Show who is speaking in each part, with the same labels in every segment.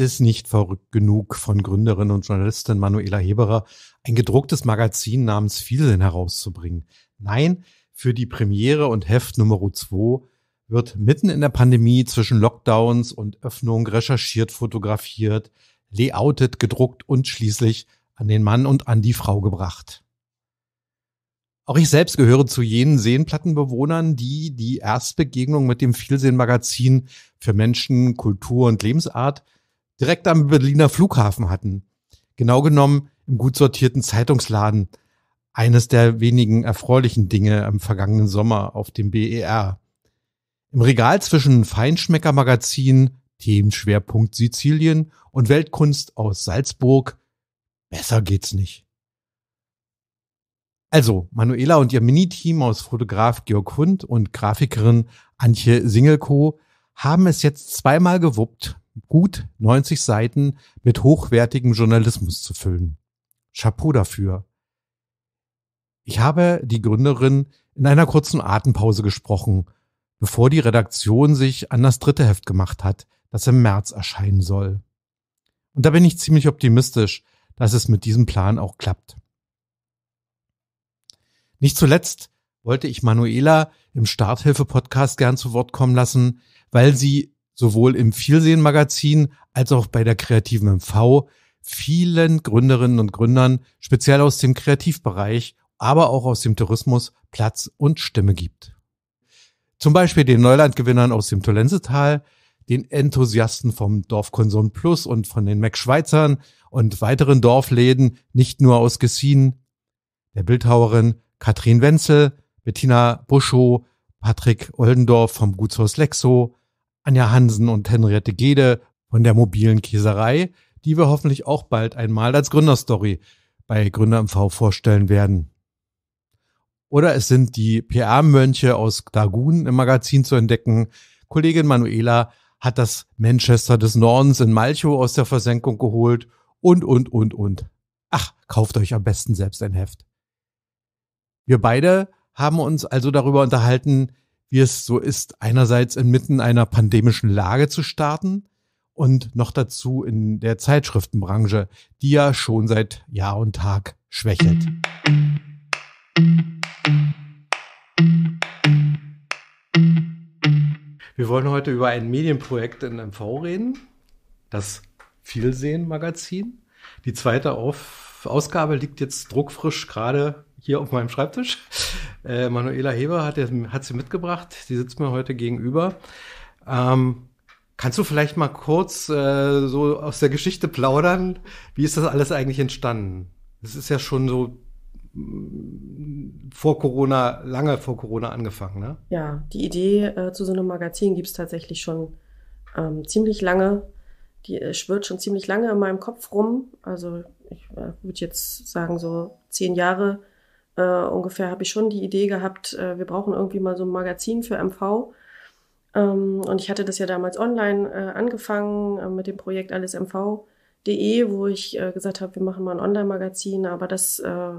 Speaker 1: ist es nicht verrückt genug, von Gründerin und Journalistin Manuela Heberer ein gedrucktes Magazin namens Vielsinn herauszubringen. Nein, für die Premiere und Heft Nummer 2 wird mitten in der Pandemie zwischen Lockdowns und Öffnung recherchiert, fotografiert, layoutet, gedruckt und schließlich an den Mann und an die Frau gebracht. Auch ich selbst gehöre zu jenen Seenplattenbewohnern, die die Erstbegegnung mit dem Vielsehen-Magazin für Menschen, Kultur und Lebensart direkt am Berliner Flughafen hatten. Genau genommen im gut sortierten Zeitungsladen. Eines der wenigen erfreulichen Dinge am vergangenen Sommer auf dem BER. Im Regal zwischen Feinschmecker-Magazin, Themenschwerpunkt Sizilien und Weltkunst aus Salzburg. Besser geht's nicht. Also, Manuela und ihr Miniteam aus Fotograf Georg Hund und Grafikerin Antje Singelko haben es jetzt zweimal gewuppt, gut 90 Seiten mit hochwertigem Journalismus zu füllen. Chapeau dafür. Ich habe die Gründerin in einer kurzen Atempause gesprochen, bevor die Redaktion sich an das dritte Heft gemacht hat, das im März erscheinen soll. Und da bin ich ziemlich optimistisch, dass es mit diesem Plan auch klappt. Nicht zuletzt wollte ich Manuela im Starthilfe-Podcast gern zu Wort kommen lassen, weil sie sowohl im Vielsehen-Magazin als auch bei der kreativen MV vielen Gründerinnen und Gründern, speziell aus dem Kreativbereich, aber auch aus dem Tourismus, Platz und Stimme gibt. Zum Beispiel den Neulandgewinnern aus dem Tolensetal, den Enthusiasten vom Dorfkonsum Plus und von den Mac Schweizern und weiteren Dorfläden, nicht nur aus Gessin, der Bildhauerin Katrin Wenzel, Bettina Buschow, Patrick Oldendorf vom Gutshaus Lexo, Anja Hansen und Henriette Gede von der mobilen Käserei, die wir hoffentlich auch bald einmal als Gründerstory bei Gründer MV vorstellen werden. Oder es sind die PR-Mönche aus Dagun im Magazin zu entdecken. Kollegin Manuela hat das Manchester des Nordens in Malchow aus der Versenkung geholt und, und, und, und. Ach, kauft euch am besten selbst ein Heft. Wir beide haben uns also darüber unterhalten, wie es so ist, einerseits inmitten einer pandemischen Lage zu starten und noch dazu in der Zeitschriftenbranche, die ja schon seit Jahr und Tag schwächelt. Wir wollen heute über ein Medienprojekt in MV reden, das Vielsehen-Magazin. Die zweite Auf Ausgabe liegt jetzt druckfrisch gerade hier auf meinem Schreibtisch. Äh, Manuela Heber hat, hat sie mitgebracht. Sie sitzt mir heute gegenüber. Ähm, kannst du vielleicht mal kurz äh, so aus der Geschichte plaudern? Wie ist das alles eigentlich entstanden? Das ist ja schon so mm, vor Corona, lange vor Corona angefangen, ne?
Speaker 2: Ja, die Idee äh, zu so einem Magazin gibt es tatsächlich schon ähm, ziemlich lange. Die äh, schwirrt schon ziemlich lange in meinem Kopf rum. Also ich äh, würde jetzt sagen, so zehn Jahre äh, ungefähr habe ich schon die Idee gehabt, äh, wir brauchen irgendwie mal so ein Magazin für MV. Ähm, und ich hatte das ja damals online äh, angefangen äh, mit dem Projekt allesmv.de, wo ich äh, gesagt habe, wir machen mal ein Online-Magazin, aber das äh,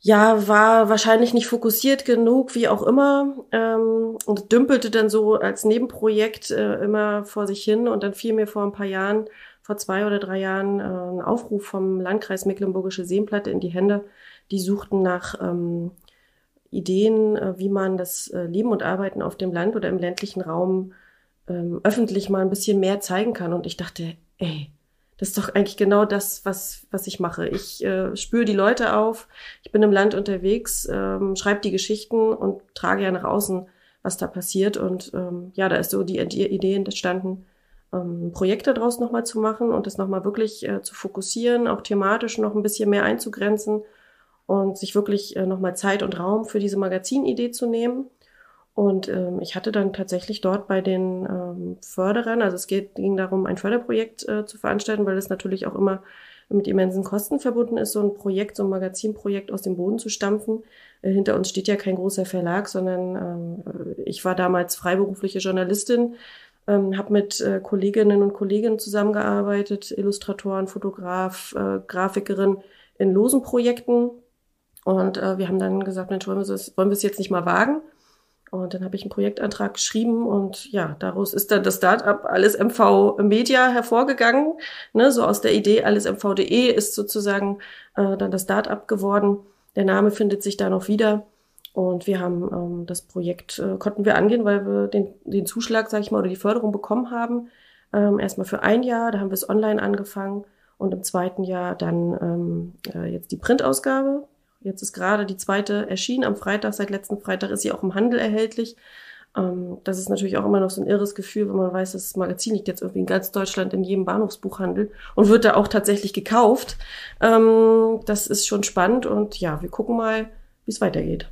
Speaker 2: ja, war wahrscheinlich nicht fokussiert genug, wie auch immer, ähm, und dümpelte dann so als Nebenprojekt äh, immer vor sich hin. Und dann fiel mir vor ein paar Jahren, vor zwei oder drei Jahren, äh, ein Aufruf vom Landkreis Mecklenburgische Seenplatte in die Hände, die suchten nach ähm, Ideen, äh, wie man das äh, Leben und Arbeiten auf dem Land oder im ländlichen Raum ähm, öffentlich mal ein bisschen mehr zeigen kann. Und ich dachte, ey, das ist doch eigentlich genau das, was, was ich mache. Ich äh, spüre die Leute auf, ich bin im Land unterwegs, ähm, schreibe die Geschichten und trage ja nach außen, was da passiert. Und ähm, ja, da ist so die Idee entstanden, ähm, Projekte daraus nochmal zu machen und das nochmal wirklich äh, zu fokussieren, auch thematisch noch ein bisschen mehr einzugrenzen und sich wirklich äh, nochmal Zeit und Raum für diese Magazinidee zu nehmen. Und ähm, ich hatte dann tatsächlich dort bei den ähm, Förderern, also es geht, ging darum, ein Förderprojekt äh, zu veranstalten, weil es natürlich auch immer mit immensen Kosten verbunden ist, so ein Projekt, so ein Magazinprojekt aus dem Boden zu stampfen. Äh, hinter uns steht ja kein großer Verlag, sondern äh, ich war damals freiberufliche Journalistin, ähm, habe mit äh, Kolleginnen und Kollegen zusammengearbeitet, Illustratoren, Fotograf, äh, Grafikerin in losen Projekten und äh, wir haben dann gesagt, Mensch, wollen wir es, wollen wir es jetzt nicht mal wagen? Und dann habe ich einen Projektantrag geschrieben und ja, daraus ist dann das Startup Alles MV Media hervorgegangen. Ne, so aus der Idee Alles MV.de ist sozusagen äh, dann das Startup geworden. Der Name findet sich da noch wieder. Und wir haben ähm, das Projekt, äh, konnten wir angehen, weil wir den, den Zuschlag, sage ich mal, oder die Förderung bekommen haben. Ähm, erstmal für ein Jahr, da haben wir es online angefangen. Und im zweiten Jahr dann ähm, äh, jetzt die Printausgabe Jetzt ist gerade die zweite erschienen am Freitag. Seit letzten Freitag ist sie auch im Handel erhältlich. Ähm, das ist natürlich auch immer noch so ein irres Gefühl, wenn man weiß, das Magazin liegt jetzt irgendwie in ganz Deutschland in jedem Bahnhofsbuchhandel und wird da auch tatsächlich gekauft. Ähm, das ist schon spannend und ja, wir gucken mal, wie es weitergeht.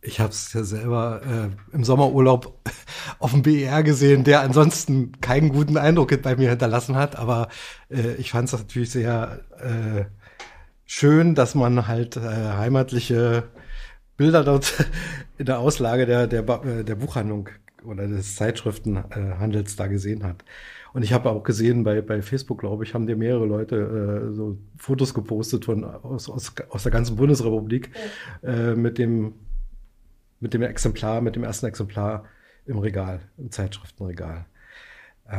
Speaker 1: Ich habe es ja selber äh, im Sommerurlaub auf dem BER gesehen, der ansonsten keinen guten Eindruck bei mir hinterlassen hat, aber äh, ich fand es natürlich sehr äh, schön, dass man halt äh, heimatliche Bilder dort in der Auslage der, der, äh, der Buchhandlung oder des Zeitschriftenhandels da gesehen hat. Und ich habe auch gesehen, bei, bei Facebook, glaube ich, haben dir mehrere Leute äh, so Fotos gepostet von aus, aus, aus der ganzen Bundesrepublik äh, mit dem mit dem Exemplar, mit dem ersten Exemplar im Regal, im Zeitschriftenregal. Äh,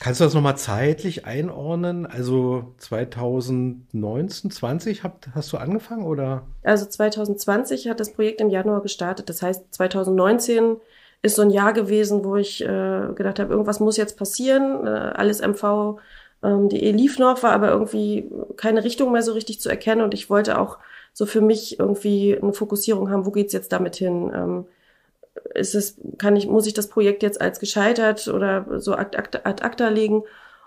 Speaker 1: Kannst du das nochmal zeitlich einordnen? Also 2019, 20 habt, hast du angefangen oder?
Speaker 2: Also 2020 hat das Projekt im Januar gestartet. Das heißt, 2019 ist so ein Jahr gewesen, wo ich äh, gedacht habe, irgendwas muss jetzt passieren. Äh, alles MV ähm, die lief noch, war aber irgendwie keine Richtung mehr so richtig zu erkennen und ich wollte auch so für mich irgendwie eine Fokussierung haben, wo geht's jetzt damit hin? Ähm, ist es, kann ich, muss ich das Projekt jetzt als gescheitert oder so ad acta, ad acta legen?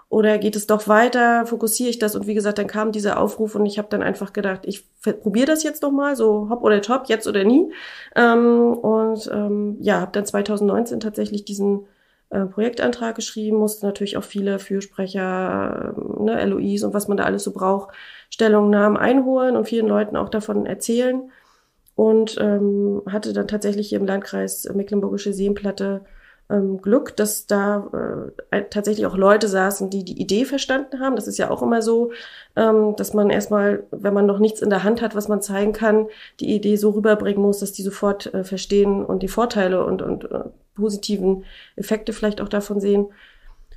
Speaker 2: Oder geht es doch weiter? Fokussiere ich das? Und wie gesagt, dann kam dieser Aufruf und ich habe dann einfach gedacht, ich probiere das jetzt noch mal, so hopp oder top, jetzt oder nie. Ähm, und ähm, ja, habe dann 2019 tatsächlich diesen äh, Projektantrag geschrieben, musste natürlich auch viele Fürsprecher, äh, ne, LOIs und was man da alles so braucht, Stellungnahmen einholen und vielen Leuten auch davon erzählen und ähm, hatte dann tatsächlich hier im Landkreis Mecklenburgische Seenplatte ähm, Glück, dass da äh, tatsächlich auch Leute saßen, die die Idee verstanden haben. Das ist ja auch immer so, ähm, dass man erstmal, wenn man noch nichts in der Hand hat, was man zeigen kann, die Idee so rüberbringen muss, dass die sofort äh, verstehen und die Vorteile und, und äh, positiven Effekte vielleicht auch davon sehen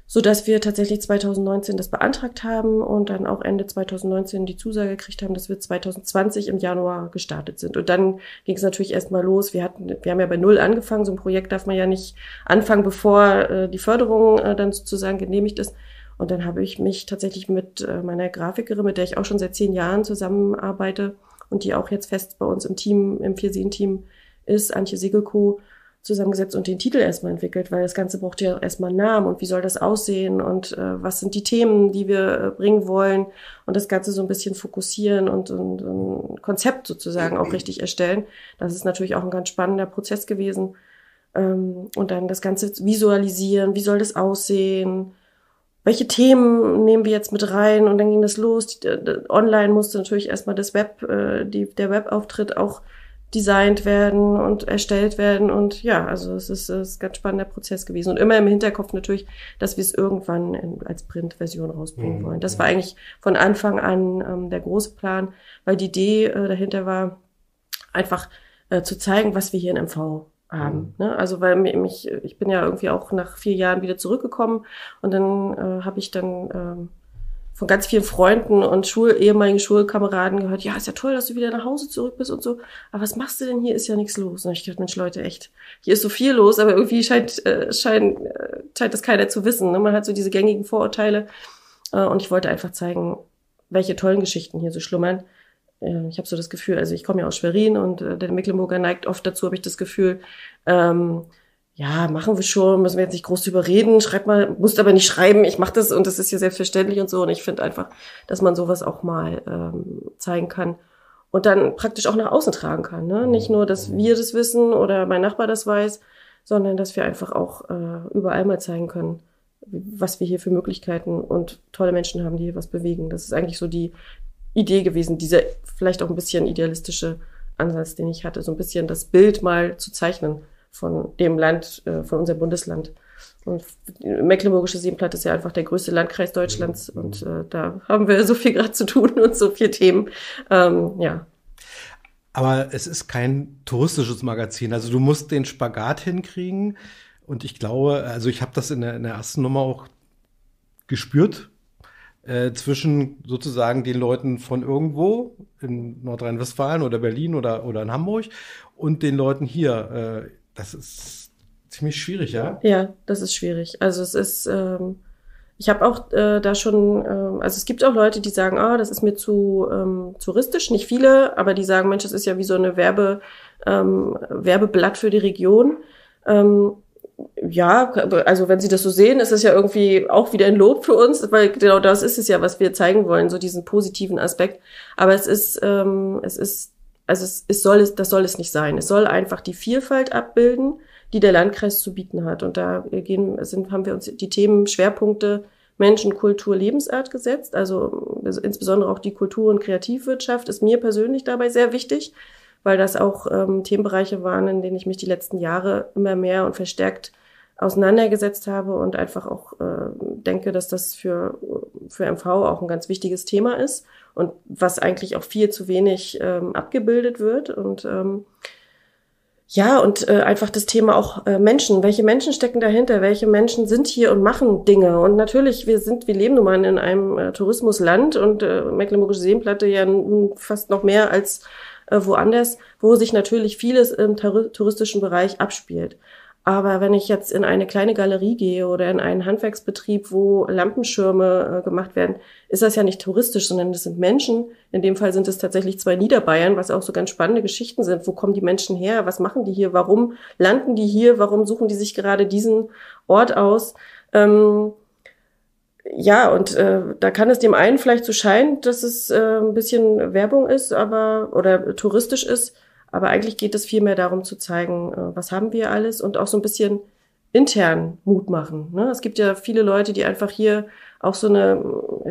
Speaker 2: so dass wir tatsächlich 2019 das beantragt haben und dann auch Ende 2019 die Zusage gekriegt haben, dass wir 2020 im Januar gestartet sind. Und dann ging es natürlich erstmal los. Wir hatten, wir haben ja bei Null angefangen. So ein Projekt darf man ja nicht anfangen, bevor äh, die Förderung äh, dann sozusagen genehmigt ist. Und dann habe ich mich tatsächlich mit äh, meiner Grafikerin, mit der ich auch schon seit zehn Jahren zusammenarbeite und die auch jetzt fest bei uns im Team, im Viersehen-Team ist, Antje Siegelko, zusammengesetzt und den Titel erstmal entwickelt, weil das Ganze braucht ja erstmal einen Namen und wie soll das aussehen und äh, was sind die Themen, die wir äh, bringen wollen und das Ganze so ein bisschen fokussieren und, und ein Konzept sozusagen auch richtig erstellen. Das ist natürlich auch ein ganz spannender Prozess gewesen. Ähm, und dann das Ganze visualisieren, wie soll das aussehen, welche Themen nehmen wir jetzt mit rein und dann ging das los. Online musste natürlich erstmal das Web, äh, die, der Webauftritt auch designt werden und erstellt werden. Und ja, also es ist, es ist ein ganz spannender Prozess gewesen. Und immer im Hinterkopf natürlich, dass wir es irgendwann in, als Printversion rausbringen mhm. wollen. Das war eigentlich von Anfang an ähm, der große Plan, weil die Idee äh, dahinter war, einfach äh, zu zeigen, was wir hier in MV haben. Mhm. Ne? Also weil mich, ich bin ja irgendwie auch nach vier Jahren wieder zurückgekommen und dann äh, habe ich dann ähm, von ganz vielen Freunden und Schul ehemaligen Schulkameraden gehört, ja, ist ja toll, dass du wieder nach Hause zurück bist und so. Aber was machst du denn hier? Ist ja nichts los. Und ich dachte, Mensch, Leute, echt, hier ist so viel los, aber irgendwie scheint, äh, scheint, äh, scheint das keiner zu wissen. Ne? Man hat so diese gängigen Vorurteile. Äh, und ich wollte einfach zeigen, welche tollen Geschichten hier so schlummern. Äh, ich habe so das Gefühl, also ich komme ja aus Schwerin und äh, der Mecklenburger neigt oft dazu, habe ich das Gefühl, ähm, ja, machen wir schon, müssen wir jetzt nicht groß drüber reden, schreib mal, musst aber nicht schreiben, ich mache das und das ist ja selbstverständlich und so. Und ich finde einfach, dass man sowas auch mal ähm, zeigen kann und dann praktisch auch nach außen tragen kann. Ne? Nicht nur, dass wir das wissen oder mein Nachbar das weiß, sondern dass wir einfach auch äh, überall mal zeigen können, was wir hier für Möglichkeiten und tolle Menschen haben, die hier was bewegen. Das ist eigentlich so die Idee gewesen, dieser vielleicht auch ein bisschen idealistische Ansatz, den ich hatte, so ein bisschen das Bild mal zu zeichnen von dem Land, äh, von unserem Bundesland. Und Mecklenburgische Seenplatte ist ja einfach der größte Landkreis Deutschlands mhm. und äh, da haben wir so viel gerade zu tun und so viele Themen. Ähm, ja.
Speaker 1: Aber es ist kein touristisches Magazin. Also du musst den Spagat hinkriegen. Und ich glaube, also ich habe das in der, in der ersten Nummer auch gespürt, äh, zwischen sozusagen den Leuten von irgendwo in Nordrhein-Westfalen oder Berlin oder, oder in Hamburg und den Leuten hier. Das ist ziemlich schwierig, ja?
Speaker 2: Ja, das ist schwierig. Also es ist, ähm, ich habe auch äh, da schon, äh, also es gibt auch Leute, die sagen, ah, das ist mir zu ähm, touristisch, nicht viele, aber die sagen, Mensch, das ist ja wie so eine Werbe, ähm, Werbeblatt für die Region. Ähm, ja, also wenn Sie das so sehen, ist es ja irgendwie auch wieder ein Lob für uns, weil genau das ist es ja, was wir zeigen wollen, so diesen positiven Aspekt. Aber es ist, ähm, es ist, also es, es soll es, das soll es nicht sein. Es soll einfach die Vielfalt abbilden, die der Landkreis zu bieten hat. Und da gehen, sind, haben wir uns die Themen Schwerpunkte Menschen, Kultur, Lebensart gesetzt. Also, also insbesondere auch die Kultur- und Kreativwirtschaft ist mir persönlich dabei sehr wichtig weil das auch ähm, Themenbereiche waren, in denen ich mich die letzten Jahre immer mehr und verstärkt auseinandergesetzt habe und einfach auch äh, denke, dass das für, für MV auch ein ganz wichtiges Thema ist und was eigentlich auch viel zu wenig ähm, abgebildet wird. Und ähm, ja, und äh, einfach das Thema auch äh, Menschen. Welche Menschen stecken dahinter? Welche Menschen sind hier und machen Dinge? Und natürlich, wir sind, wir leben nun mal in einem äh, Tourismusland und äh, Mecklenburgische Seenplatte ja fast noch mehr als äh, woanders, wo sich natürlich vieles im touristischen Bereich abspielt. Aber wenn ich jetzt in eine kleine Galerie gehe oder in einen Handwerksbetrieb, wo Lampenschirme äh, gemacht werden, ist das ja nicht touristisch, sondern das sind Menschen. In dem Fall sind es tatsächlich zwei Niederbayern, was auch so ganz spannende Geschichten sind. Wo kommen die Menschen her? Was machen die hier? Warum landen die hier? Warum suchen die sich gerade diesen Ort aus? Ähm, ja, und äh, da kann es dem einen vielleicht so scheinen, dass es äh, ein bisschen Werbung ist, aber oder touristisch ist, aber eigentlich geht es vielmehr darum zu zeigen, äh, was haben wir alles und auch so ein bisschen intern Mut machen. Ne? Es gibt ja viele Leute, die einfach hier auch so eine,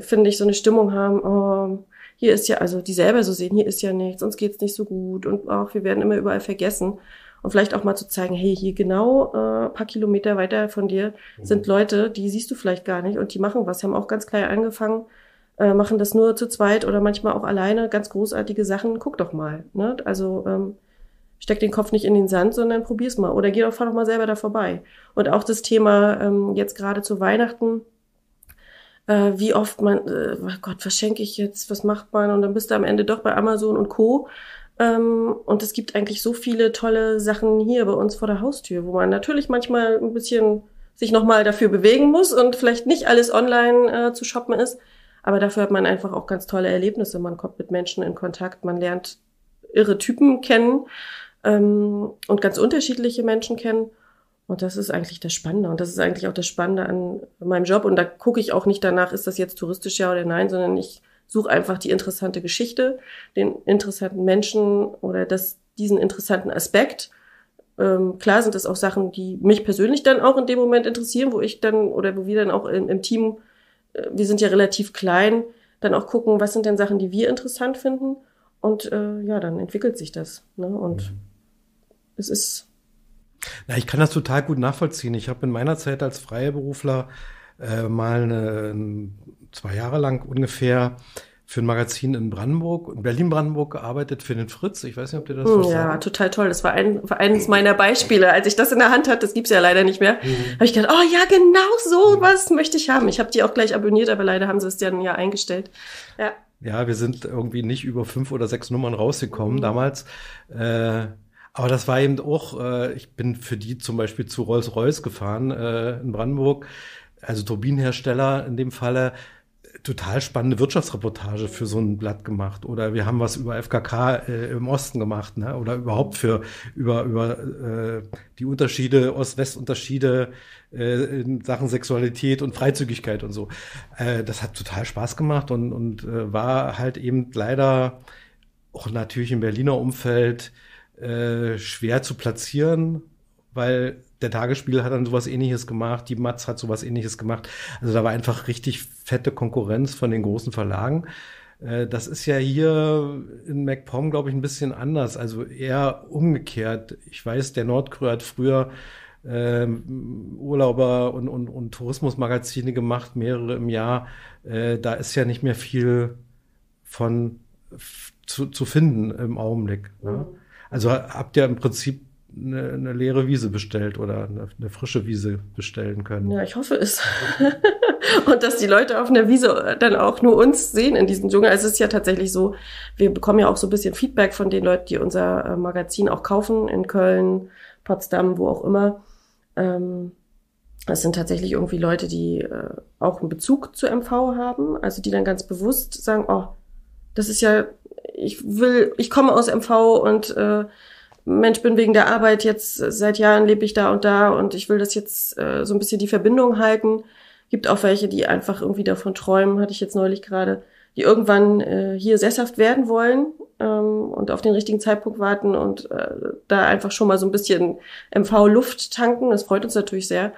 Speaker 2: finde ich, so eine Stimmung haben, oh, hier ist ja, also die selber so sehen, hier ist ja nichts, uns geht's nicht so gut und auch wir werden immer überall vergessen und vielleicht auch mal zu zeigen, hey, hier genau äh, paar Kilometer weiter von dir mhm. sind Leute, die siehst du vielleicht gar nicht und die machen was, haben auch ganz klein angefangen, äh, machen das nur zu zweit oder manchmal auch alleine, ganz großartige Sachen, guck doch mal. Ne? Also ähm, steck den Kopf nicht in den Sand, sondern probier's mal oder geh doch, fahr doch mal selber da vorbei. Und auch das Thema ähm, jetzt gerade zu Weihnachten, äh, wie oft man, äh, oh Gott, was schenke ich jetzt, was macht man? Und dann bist du am Ende doch bei Amazon und Co. Ähm, und es gibt eigentlich so viele tolle Sachen hier bei uns vor der Haustür, wo man natürlich manchmal ein bisschen sich nochmal dafür bewegen muss und vielleicht nicht alles online äh, zu shoppen ist. Aber dafür hat man einfach auch ganz tolle Erlebnisse. Man kommt mit Menschen in Kontakt, man lernt irre Typen kennen ähm, und ganz unterschiedliche Menschen kennen. Und das ist eigentlich das Spannende. Und das ist eigentlich auch das Spannende an meinem Job. Und da gucke ich auch nicht danach, ist das jetzt touristisch ja oder nein, sondern ich suche einfach die interessante Geschichte, den interessanten Menschen oder das, diesen interessanten Aspekt. Ähm, klar sind das auch Sachen, die mich persönlich dann auch in dem Moment interessieren, wo ich dann oder wo wir dann auch im, im Team, wir sind ja relativ klein, dann auch gucken, was sind denn Sachen, die wir interessant finden. Und äh, ja, dann entwickelt sich das. Ne? Und mhm. es ist.
Speaker 1: Na, ich kann das total gut nachvollziehen. Ich habe in meiner Zeit als Freiberufler äh, mal eine, zwei Jahre lang ungefähr für ein Magazin in Brandenburg, in Berlin-Brandenburg gearbeitet für den Fritz. Ich weiß nicht, ob dir das
Speaker 2: was Ja, sagt. total toll. Das war, ein, war eines meiner Beispiele. Als ich das in der Hand hatte, das gibt's ja leider nicht mehr, mhm. habe ich gedacht, oh ja, genau so mhm. was möchte ich haben. Ich habe die auch gleich abonniert, aber leider haben sie es dann ja eingestellt. Ja.
Speaker 1: Ja, wir sind irgendwie nicht über fünf oder sechs Nummern rausgekommen mhm. damals. Äh, aber das war eben auch, äh, ich bin für die zum Beispiel zu Rolls-Royce gefahren äh, in Brandenburg, also Turbinenhersteller in dem Falle total spannende Wirtschaftsreportage für so ein Blatt gemacht oder wir haben was über FKK äh, im Osten gemacht ne? oder überhaupt für über über äh, die Unterschiede Ost-West-Unterschiede äh, in Sachen Sexualität und Freizügigkeit und so. Äh, das hat total Spaß gemacht und und äh, war halt eben leider auch natürlich im Berliner Umfeld äh, schwer zu platzieren, weil der Tagesspiegel hat dann sowas ähnliches gemacht, die Matz hat sowas ähnliches gemacht. Also da war einfach richtig fette Konkurrenz von den großen Verlagen. Äh, das ist ja hier in MacPom, glaube ich, ein bisschen anders. Also eher umgekehrt. Ich weiß, der Nordkrö hat früher äh, Urlauber und, und, und Tourismusmagazine gemacht, mehrere im Jahr. Äh, da ist ja nicht mehr viel von zu, zu finden im Augenblick. Ne? Also habt ihr im Prinzip eine, eine leere Wiese bestellt oder eine, eine, frische Wiese bestellen können.
Speaker 2: Ja, ich hoffe es. und dass die Leute auf einer Wiese dann auch nur uns sehen in diesem Dschungel. Also es ist ja tatsächlich so, wir bekommen ja auch so ein bisschen Feedback von den Leuten, die unser äh, Magazin auch kaufen in Köln, Potsdam, wo auch immer. Ähm, das sind tatsächlich irgendwie Leute, die äh, auch einen Bezug zu MV haben, also die dann ganz bewusst sagen, oh, das ist ja, ich will, ich komme aus MV und äh, Mensch, bin wegen der Arbeit jetzt seit Jahren lebe ich da und da und ich will das jetzt äh, so ein bisschen die Verbindung halten. Gibt auch welche, die einfach irgendwie davon träumen, hatte ich jetzt neulich gerade, die irgendwann äh, hier sesshaft werden wollen ähm, und auf den richtigen Zeitpunkt warten und äh, da einfach schon mal so ein bisschen MV-Luft tanken. Das freut uns natürlich sehr.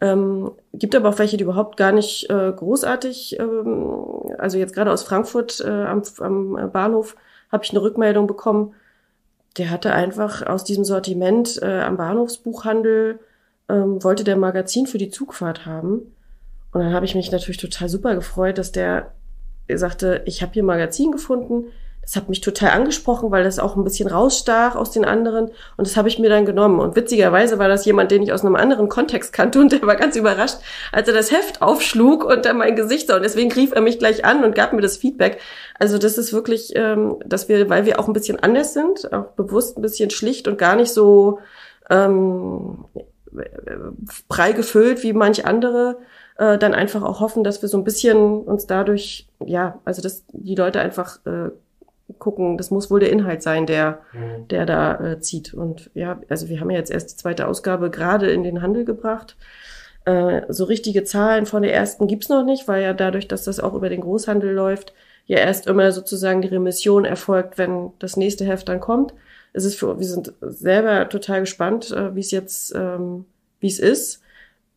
Speaker 2: Ähm, gibt aber auch welche, die überhaupt gar nicht äh, großartig, ähm, also jetzt gerade aus Frankfurt äh, am, am Bahnhof habe ich eine Rückmeldung bekommen, der hatte einfach aus diesem Sortiment äh, am Bahnhofsbuchhandel, ähm, wollte der Magazin für die Zugfahrt haben. Und dann habe ich mich natürlich total super gefreut, dass der sagte, ich habe hier ein Magazin gefunden, das hat mich total angesprochen, weil das auch ein bisschen rausstach aus den anderen. Und das habe ich mir dann genommen. Und witzigerweise war das jemand, den ich aus einem anderen Kontext kannte. Und der war ganz überrascht, als er das Heft aufschlug und dann mein Gesicht sah. Und deswegen rief er mich gleich an und gab mir das Feedback. Also das ist wirklich, ähm, dass wir, weil wir auch ein bisschen anders sind, auch bewusst ein bisschen schlicht und gar nicht so ähm, prall gefüllt wie manch andere, äh, dann einfach auch hoffen, dass wir so ein bisschen uns dadurch, ja, also dass die Leute einfach äh, gucken, das muss wohl der Inhalt sein, der, mhm. der da äh, zieht. Und ja, also wir haben ja jetzt erst die zweite Ausgabe gerade in den Handel gebracht. Äh, so richtige Zahlen von der ersten gibt's noch nicht, weil ja dadurch, dass das auch über den Großhandel läuft, ja erst immer sozusagen die Remission erfolgt, wenn das nächste Heft dann kommt. Es ist für, wir sind selber total gespannt, äh, wie es jetzt, ähm, wie es ist.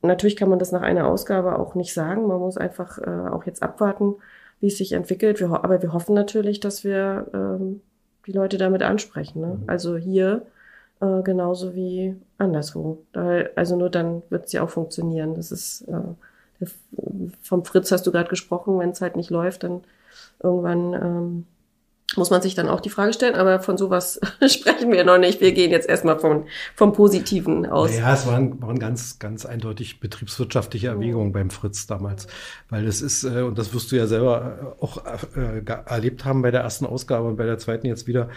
Speaker 2: Natürlich kann man das nach einer Ausgabe auch nicht sagen. Man muss einfach äh, auch jetzt abwarten wie es sich entwickelt. Wir, aber wir hoffen natürlich, dass wir ähm, die Leute damit ansprechen. Ne? Mhm. Also hier äh, genauso wie anderswo. Da, also nur dann wird es ja auch funktionieren. Das ist äh, vom Fritz hast du gerade gesprochen, wenn es halt nicht läuft, dann irgendwann ähm, muss man sich dann auch die Frage stellen, aber von sowas sprechen wir noch nicht. Wir gehen jetzt erstmal von, vom Positiven aus.
Speaker 1: Ja, es waren, waren ganz, ganz eindeutig betriebswirtschaftliche Erwägungen beim Fritz damals. Weil es ist, äh, und das wirst du ja selber äh, auch äh, erlebt haben bei der ersten Ausgabe und bei der zweiten jetzt wieder,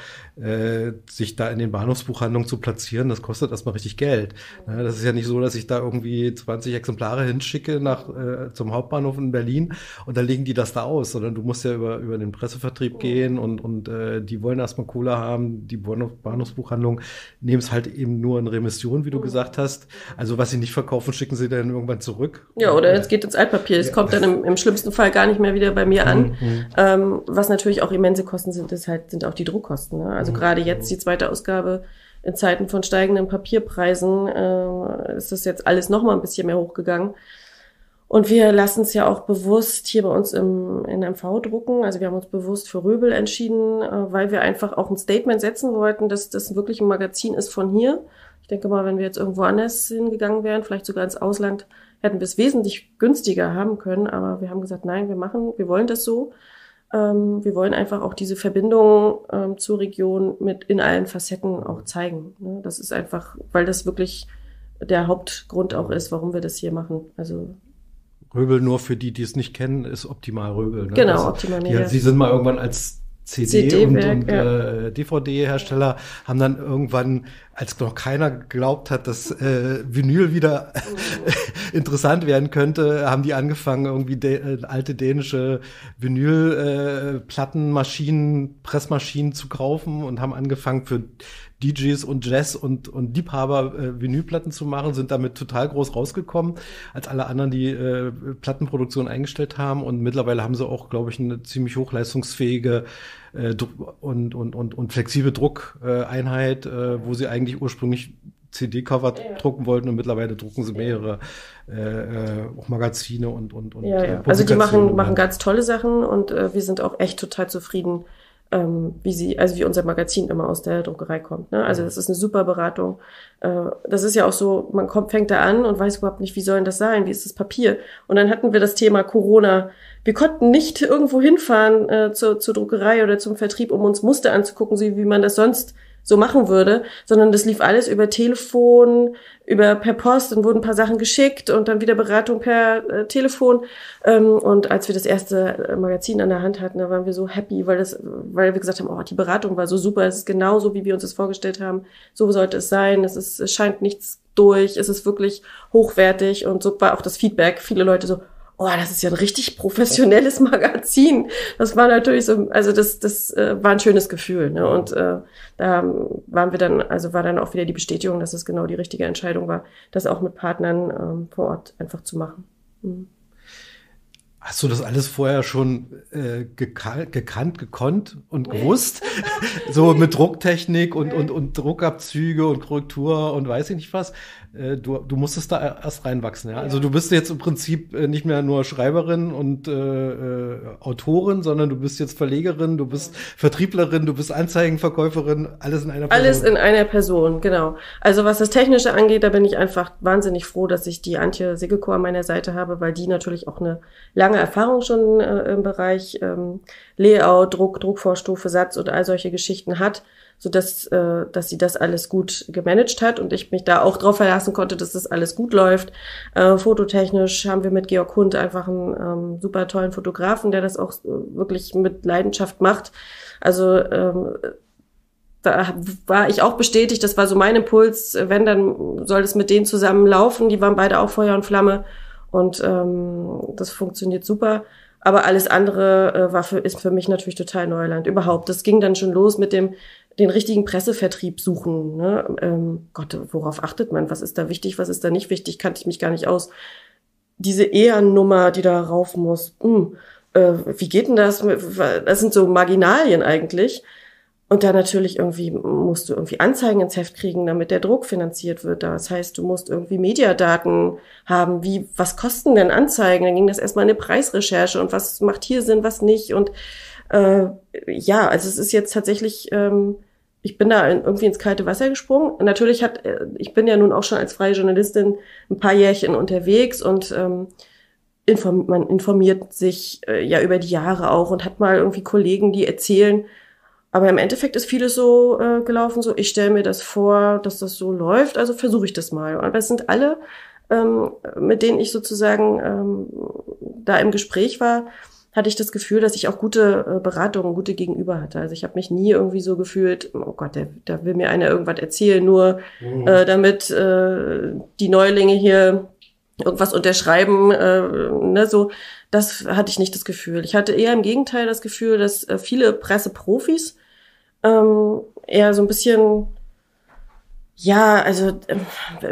Speaker 1: sich da in den Bahnhofsbuchhandlungen zu platzieren, das kostet erstmal richtig Geld. Das ist ja nicht so, dass ich da irgendwie 20 Exemplare hinschicke nach, zum Hauptbahnhof in Berlin und dann legen die das da aus, sondern du musst ja über, über den Pressevertrieb gehen und und, äh, die wollen erstmal Cola haben, die Bahnhofsbuchhandlung nehmen es halt eben nur in Remission, wie du mhm. gesagt hast. Also was sie nicht verkaufen, schicken sie dann irgendwann zurück.
Speaker 2: Ja, oder es geht ins Altpapier. Es ja. kommt dann im, im, schlimmsten Fall gar nicht mehr wieder bei mir an. Mhm. Ähm, was natürlich auch immense Kosten sind, ist halt, sind auch die Druckkosten. Ne? Also mhm. gerade jetzt die zweite Ausgabe in Zeiten von steigenden Papierpreisen äh, ist das jetzt alles nochmal ein bisschen mehr hochgegangen. Und wir lassen es ja auch bewusst hier bei uns im, in MV drucken. Also wir haben uns bewusst für Röbel entschieden, äh, weil wir einfach auch ein Statement setzen wollten, dass das wirklich ein Magazin ist von hier. Ich denke mal, wenn wir jetzt irgendwo anders hingegangen wären, vielleicht sogar ins Ausland, hätten wir es wesentlich günstiger haben können. Aber wir haben gesagt, nein, wir machen, wir wollen das so. Ähm, wir wollen einfach auch diese Verbindung ähm, zur Region mit in allen Facetten auch zeigen. Ne? Das ist einfach, weil das wirklich der Hauptgrund auch ist, warum wir das hier machen. Also
Speaker 1: Röbel nur für die, die es nicht kennen, ist Optimal Röbel. Ne?
Speaker 2: Genau, also, Optimal
Speaker 1: Media. Sie sind mal irgendwann als CD, CD und, und ja. äh, DVD-Hersteller haben dann irgendwann, als noch keiner geglaubt hat, dass äh, Vinyl wieder interessant werden könnte, haben die angefangen, irgendwie äh, alte dänische Vinyl-Plattenmaschinen, äh, Pressmaschinen zu kaufen und haben angefangen für DJs und Jazz und, und Liebhaber äh, Vinylplatten zu machen, sind damit total groß rausgekommen, als alle anderen die äh, Plattenproduktion eingestellt haben. Und mittlerweile haben sie auch, glaube ich, eine ziemlich hochleistungsfähige äh, und, und, und, und flexible Druckeinheit, äh, wo sie eigentlich ursprünglich CD-Cover ja. drucken wollten und mittlerweile drucken sie mehrere äh, äh, auch Magazine und und und
Speaker 2: ja, ja. Also die machen machen ganz tolle Sachen und äh, wir sind auch echt total zufrieden ähm, wie sie, also wie unser Magazin immer aus der Druckerei kommt. Ne? Also das ist eine super Beratung. Äh, das ist ja auch so, man kommt, fängt da an und weiß überhaupt nicht, wie soll denn das sein, wie ist das Papier? Und dann hatten wir das Thema Corona. Wir konnten nicht irgendwo hinfahren äh, zur, zur Druckerei oder zum Vertrieb, um uns Muster anzugucken, so wie man das sonst so machen würde, sondern das lief alles über Telefon, über per Post und wurden ein paar Sachen geschickt und dann wieder Beratung per äh, Telefon. Ähm, und als wir das erste äh, Magazin an der Hand hatten, da waren wir so happy, weil das, weil wir gesagt haben, oh, die Beratung war so super, es ist genauso, wie wir uns das vorgestellt haben. So sollte es sein. Es ist, es scheint nichts durch, es ist wirklich hochwertig und so war auch das Feedback. Viele Leute so, oh, das ist ja ein richtig professionelles Magazin. Das war natürlich so, also das, das äh, war ein schönes Gefühl. Ne? Und äh, da waren wir dann, also war dann auch wieder die Bestätigung, dass es genau die richtige Entscheidung war, das auch mit Partnern ähm, vor Ort einfach zu machen. Mhm.
Speaker 1: Hast du das alles vorher schon äh, gekannt, gekannt, gekonnt und gewusst? so mit Drucktechnik und, und, und Druckabzüge und Korrektur und weiß ich nicht was. Äh, du, du musstest da erst reinwachsen, ja? ja? Also du bist jetzt im Prinzip äh, nicht mehr nur Schreiberin und äh, äh, Autorin, sondern du bist jetzt Verlegerin, du bist Vertrieblerin, du bist Anzeigenverkäuferin, alles in einer
Speaker 2: Person. Alles in einer Person, genau. Also was das Technische angeht, da bin ich einfach wahnsinnig froh, dass ich die Antje Segelko an meiner Seite habe, weil die natürlich auch eine lange Erfahrung schon äh, im Bereich ähm, Layout, Druck, Druckvorstufe, Satz und all solche Geschichten hat so dass, äh, dass sie das alles gut gemanagt hat und ich mich da auch drauf verlassen konnte, dass das alles gut läuft. Äh, fototechnisch haben wir mit Georg Hund einfach einen ähm, super tollen Fotografen, der das auch äh, wirklich mit Leidenschaft macht. Also ähm, da war ich auch bestätigt, das war so mein Impuls, wenn, dann soll es mit denen zusammen laufen. Die waren beide auch Feuer und Flamme und ähm, das funktioniert super. Aber alles andere äh, war für, ist für mich natürlich total Neuland. Überhaupt. Das ging dann schon los mit dem den richtigen Pressevertrieb suchen. Ne? Ähm, Gott, worauf achtet man? Was ist da wichtig, was ist da nicht wichtig? Kannte ich mich gar nicht aus. Diese Ehrennummer, die da rauf muss. Hm, äh, wie geht denn das? Das sind so Marginalien eigentlich. Und dann natürlich irgendwie musst du irgendwie Anzeigen ins Heft kriegen, damit der Druck finanziert wird. Das heißt, du musst irgendwie Mediadaten haben. Wie, was kosten denn Anzeigen? Dann ging das erstmal eine Preisrecherche und was macht hier Sinn, was nicht. Und äh, ja, also es ist jetzt tatsächlich, ähm, ich bin da irgendwie ins kalte Wasser gesprungen. Natürlich hat, äh, ich bin ja nun auch schon als freie Journalistin ein paar Jährchen unterwegs und ähm, inform man informiert sich äh, ja über die Jahre auch und hat mal irgendwie Kollegen, die erzählen. Aber im Endeffekt ist vieles so äh, gelaufen, so ich stelle mir das vor, dass das so läuft, also versuche ich das mal. Aber es sind alle, ähm, mit denen ich sozusagen ähm, da im Gespräch war, hatte ich das Gefühl, dass ich auch gute äh, Beratungen, gute Gegenüber hatte. Also ich habe mich nie irgendwie so gefühlt, oh Gott, der, da will mir einer irgendwas erzählen, nur mhm. äh, damit äh, die Neulinge hier irgendwas unterschreiben, äh, ne, so. Das hatte ich nicht das Gefühl. Ich hatte eher im Gegenteil das Gefühl, dass äh, viele Presseprofis ähm, eher so ein bisschen ja, also äh,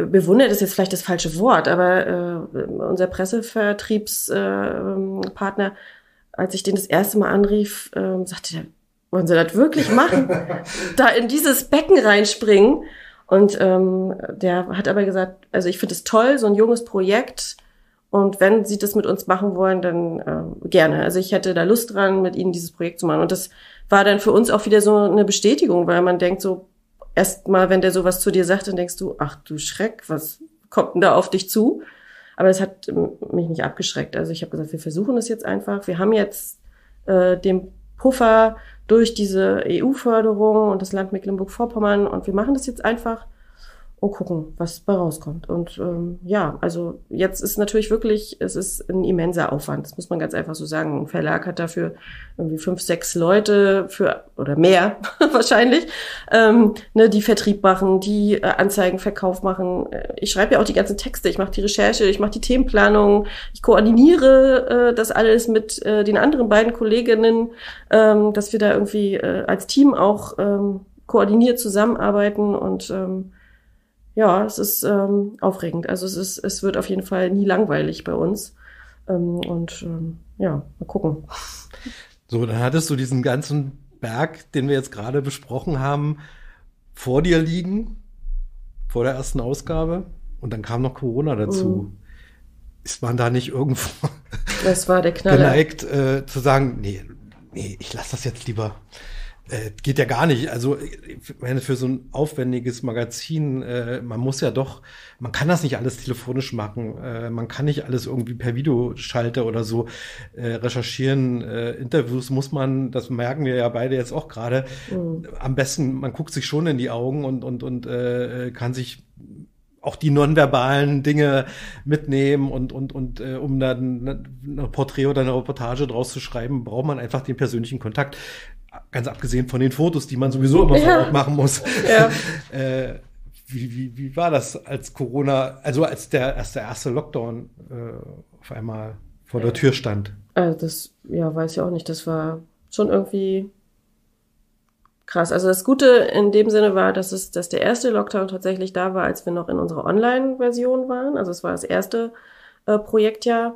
Speaker 2: bewundert ist jetzt vielleicht das falsche Wort, aber äh, unser Pressevertriebspartner äh, als ich den das erste Mal anrief, ähm, sagte der, wollen Sie das wirklich machen? da in dieses Becken reinspringen. Und ähm, der hat aber gesagt, also ich finde es toll, so ein junges Projekt. Und wenn Sie das mit uns machen wollen, dann äh, gerne. Also ich hätte da Lust dran, mit Ihnen dieses Projekt zu machen. Und das war dann für uns auch wieder so eine Bestätigung, weil man denkt so, erst mal, wenn der sowas zu dir sagt, dann denkst du, ach du Schreck, was kommt denn da auf dich zu? Aber es hat mich nicht abgeschreckt. Also ich habe gesagt, wir versuchen es jetzt einfach. Wir haben jetzt äh, den Puffer durch diese EU-Förderung und das Land Mecklenburg-Vorpommern und wir machen das jetzt einfach und gucken, was bei rauskommt. Und ähm, ja, also jetzt ist natürlich wirklich, es ist ein immenser Aufwand, das muss man ganz einfach so sagen. Ein Verlag hat dafür irgendwie fünf, sechs Leute für oder mehr wahrscheinlich, ähm, ne, die Vertrieb machen, die äh, Anzeigenverkauf machen. Äh, ich schreibe ja auch die ganzen Texte, ich mache die Recherche, ich mache die Themenplanung, ich koordiniere äh, das alles mit äh, den anderen beiden Kolleginnen, ähm, dass wir da irgendwie äh, als Team auch ähm, koordiniert zusammenarbeiten und ähm, ja, es ist ähm, aufregend. Also es ist, es wird auf jeden Fall nie langweilig bei uns. Ähm, und ähm, ja, mal gucken.
Speaker 1: So, dann hattest du diesen ganzen Berg, den wir jetzt gerade besprochen haben, vor dir liegen, vor der ersten Ausgabe. Und dann kam noch Corona dazu. Mhm. Ist man da nicht irgendwo
Speaker 2: das war der Knaller.
Speaker 1: geneigt äh, zu sagen, nee, nee, ich lasse das jetzt lieber Äh, geht ja gar nicht. Also, ich meine, für so ein aufwendiges Magazin, äh, man muss ja doch, man kann das nicht alles telefonisch machen. Äh, man kann nicht alles irgendwie per Videoschalter oder so äh, recherchieren. Äh, Interviews muss man, das merken wir ja beide jetzt auch gerade, mhm. am besten, man guckt sich schon in die Augen und, und, und äh, kann sich auch die nonverbalen Dinge mitnehmen und, und, und äh, um dann ein Porträt oder eine Reportage draus zu schreiben, braucht man einfach den persönlichen Kontakt. Ganz abgesehen von den Fotos, die man sowieso immer vor Ort machen muss. Ja. äh, wie, wie, wie war das als Corona, also als der, als der erste Lockdown äh, auf einmal vor der Tür stand?
Speaker 2: Also das, ja, weiß ich auch nicht. Das war schon irgendwie krass. Also das Gute in dem Sinne war, dass es, dass der erste Lockdown tatsächlich da war, als wir noch in unserer Online-Version waren. Also es war das erste äh, Projektjahr.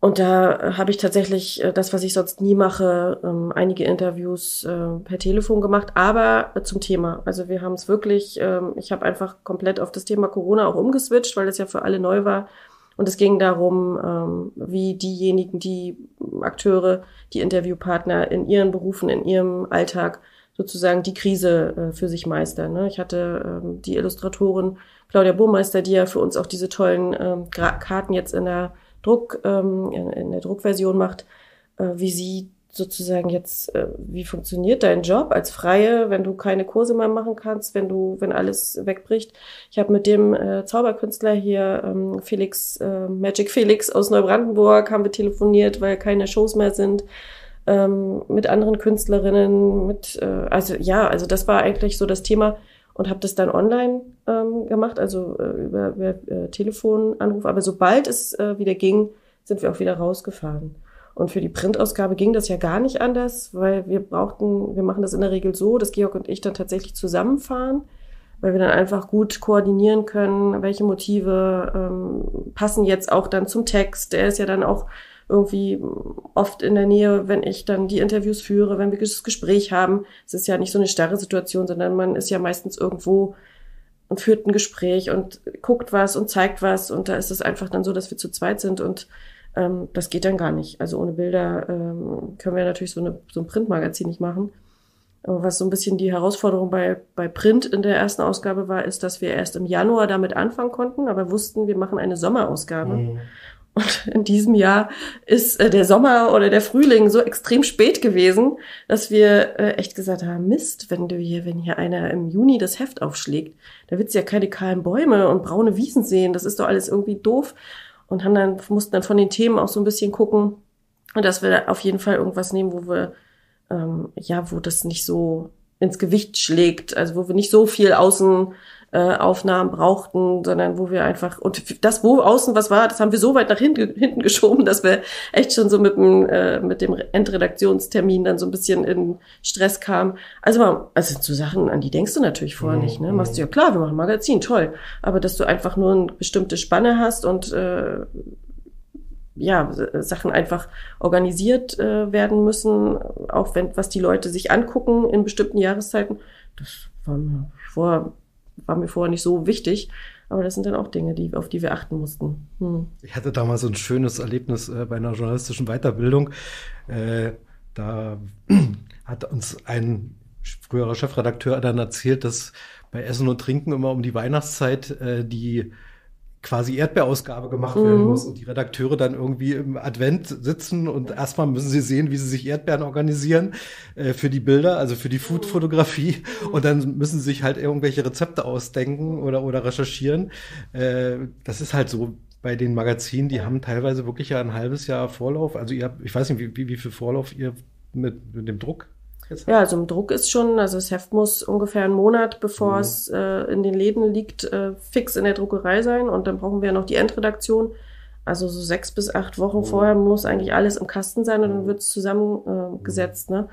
Speaker 2: Und da habe ich tatsächlich äh, das, was ich sonst nie mache, ähm, einige Interviews äh, per Telefon gemacht, aber äh, zum Thema. Also wir haben es wirklich, ähm, ich habe einfach komplett auf das Thema Corona auch umgeswitcht, weil das ja für alle neu war. Und es ging darum, ähm, wie diejenigen, die Akteure, die Interviewpartner in ihren Berufen, in ihrem Alltag sozusagen die Krise für sich meistern. Ne? Ich hatte die Illustratorin Claudia Burmeister, die ja für uns auch diese tollen Karten jetzt in der Druck, ähm, in, der Druckversion macht, äh, wie sie sozusagen jetzt, äh, wie funktioniert dein Job als Freie, wenn du keine Kurse mehr machen kannst, wenn du, wenn alles wegbricht. Ich habe mit dem äh, Zauberkünstler hier, ähm, Felix, äh, Magic Felix aus Neubrandenburg, haben wir telefoniert, weil keine Shows mehr sind. Ähm, mit anderen Künstlerinnen, mit, äh, also ja, also das war eigentlich so das Thema und habe das dann online ähm, gemacht, also äh, über, über äh, Telefonanruf. Aber sobald es äh, wieder ging, sind wir auch wieder rausgefahren. Und für die Printausgabe ging das ja gar nicht anders, weil wir brauchten, wir machen das in der Regel so, dass Georg und ich dann tatsächlich zusammenfahren, weil wir dann einfach gut koordinieren können, welche Motive ähm, passen jetzt auch dann zum Text. Der ist ja dann auch irgendwie oft in der Nähe, wenn ich dann die Interviews führe, wenn wir das Gespräch haben. Es ist ja nicht so eine starre Situation, sondern man ist ja meistens irgendwo und führt ein Gespräch und guckt was und zeigt was und da ist es einfach dann so, dass wir zu zweit sind und ähm, das geht dann gar nicht. Also ohne Bilder ähm, können wir natürlich so, eine, so ein Printmagazin nicht machen. Aber was so ein bisschen die Herausforderung bei, bei Print in der ersten Ausgabe war, ist, dass wir erst im Januar damit anfangen konnten, aber wussten, wir machen eine Sommerausgabe. Mhm. Und in diesem Jahr ist äh, der Sommer oder der Frühling so extrem spät gewesen, dass wir äh, echt gesagt haben, Mist, wenn du hier, wenn hier einer im Juni das Heft aufschlägt, da wird's ja keine kahlen Bäume und braune Wiesen sehen. Das ist doch alles irgendwie doof und haben dann, mussten dann von den Themen auch so ein bisschen gucken, dass wir auf jeden Fall irgendwas nehmen, wo wir, ähm, ja, wo das nicht so ins Gewicht schlägt, also wo wir nicht so viel außen äh, Aufnahmen brauchten, sondern wo wir einfach und das, wo außen was war, das haben wir so weit nach hinten, hinten geschoben, dass wir echt schon so mit dem, äh, mit dem Endredaktionstermin dann so ein bisschen in Stress kamen. Also, also zu Sachen, an die denkst du natürlich vorher mhm. nicht. Ne? Machst du ja klar, wir machen Magazin, toll. Aber dass du einfach nur eine bestimmte Spanne hast und äh, ja, Sachen einfach organisiert äh, werden müssen, auch wenn, was die Leute sich angucken in bestimmten Jahreszeiten, das war mir vor war mir vorher nicht so wichtig. Aber das sind dann auch Dinge, die, auf die wir achten mussten.
Speaker 1: Hm. Ich hatte damals so ein schönes Erlebnis äh, bei einer journalistischen Weiterbildung. Äh, da hat uns ein früherer Chefredakteur dann erzählt, dass bei Essen und Trinken immer um die Weihnachtszeit äh, die quasi Erdbeerausgabe gemacht mhm. werden muss und die Redakteure dann irgendwie im Advent sitzen und erstmal müssen sie sehen, wie sie sich Erdbeeren organisieren äh, für die Bilder, also für die Food-Fotografie mhm. und dann müssen sie sich halt irgendwelche Rezepte ausdenken oder, oder recherchieren. Äh, das ist halt so bei den Magazinen, die haben teilweise wirklich ja ein halbes Jahr Vorlauf. Also ihr habt, ich weiß nicht, wie, wie, wie viel Vorlauf ihr mit, mit dem Druck
Speaker 2: ja, also im Druck ist schon, also das Heft muss ungefähr einen Monat, bevor mhm. es äh, in den Läden liegt, äh, fix in der Druckerei sein und dann brauchen wir noch die Endredaktion. Also so sechs bis acht Wochen mhm. vorher muss eigentlich alles im Kasten sein und dann mhm. wird es zusammengesetzt. Äh, ne?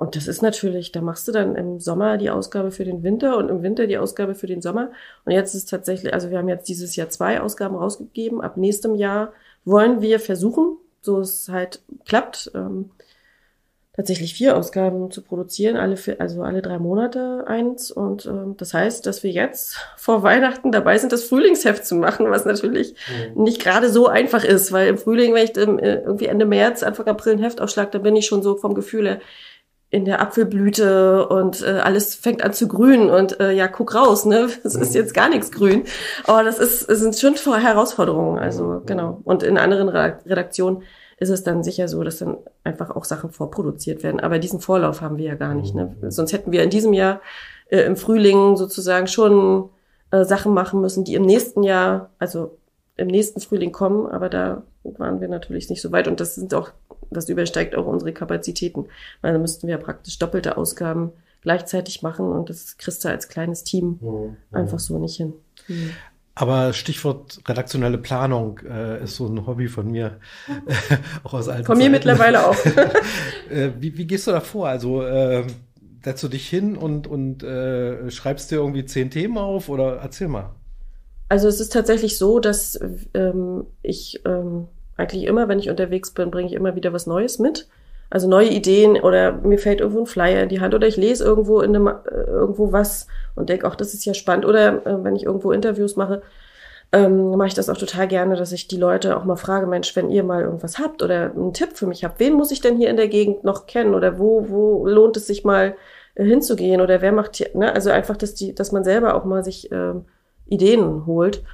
Speaker 2: Und das ist natürlich, da machst du dann im Sommer die Ausgabe für den Winter und im Winter die Ausgabe für den Sommer. Und jetzt ist tatsächlich, also wir haben jetzt dieses Jahr zwei Ausgaben rausgegeben. Ab nächstem Jahr wollen wir versuchen, so es halt klappt, ähm, tatsächlich vier Ausgaben zu produzieren, alle für, also alle drei Monate eins. Und ähm, das heißt, dass wir jetzt vor Weihnachten dabei sind, das Frühlingsheft zu machen, was natürlich mhm. nicht gerade so einfach ist, weil im Frühling, wenn ich ähm, irgendwie Ende März, Anfang April ein Heft aufschlag, dann bin ich schon so vom Gefühl her, in der Apfelblüte und äh, alles fängt an zu grün und äh, ja, guck raus, ne? Es ist jetzt gar nichts grün. Aber das ist, es sind schon Herausforderungen, also genau. Und in anderen Redaktionen ist es dann sicher so, dass dann einfach auch Sachen vorproduziert werden. Aber diesen Vorlauf haben wir ja gar nicht. Ne? Sonst hätten wir in diesem Jahr äh, im Frühling sozusagen schon äh, Sachen machen müssen, die im nächsten Jahr, also im nächsten Frühling kommen, aber da waren wir natürlich nicht so weit und das sind auch, das übersteigt auch unsere Kapazitäten, weil dann müssten wir praktisch doppelte Ausgaben gleichzeitig machen und das kriegst du als kleines Team mhm. einfach so nicht hin. Mhm.
Speaker 1: Aber Stichwort redaktionelle Planung äh, ist so ein Hobby von mir,
Speaker 2: auch aus alten Von mir mittlerweile auch.
Speaker 1: äh, wie, wie gehst du da vor? Also äh, setzt du dich hin und, und äh, schreibst dir irgendwie zehn Themen auf oder erzähl mal.
Speaker 2: Also es ist tatsächlich so, dass ähm, ich ähm, eigentlich immer, wenn ich unterwegs bin, bringe ich immer wieder was Neues mit. Also neue Ideen oder mir fällt irgendwo ein Flyer in die Hand oder ich lese irgendwo in einem, äh, irgendwo was und denke, auch das ist ja spannend. Oder äh, wenn ich irgendwo Interviews mache, ähm, mache ich das auch total gerne, dass ich die Leute auch mal frage, Mensch, wenn ihr mal irgendwas habt oder einen Tipp für mich habt, wen muss ich denn hier in der Gegend noch kennen oder wo, wo lohnt es sich mal äh, hinzugehen oder wer macht hier, ne? Also einfach, dass die, dass man selber auch mal sich ähm, Ideen holt.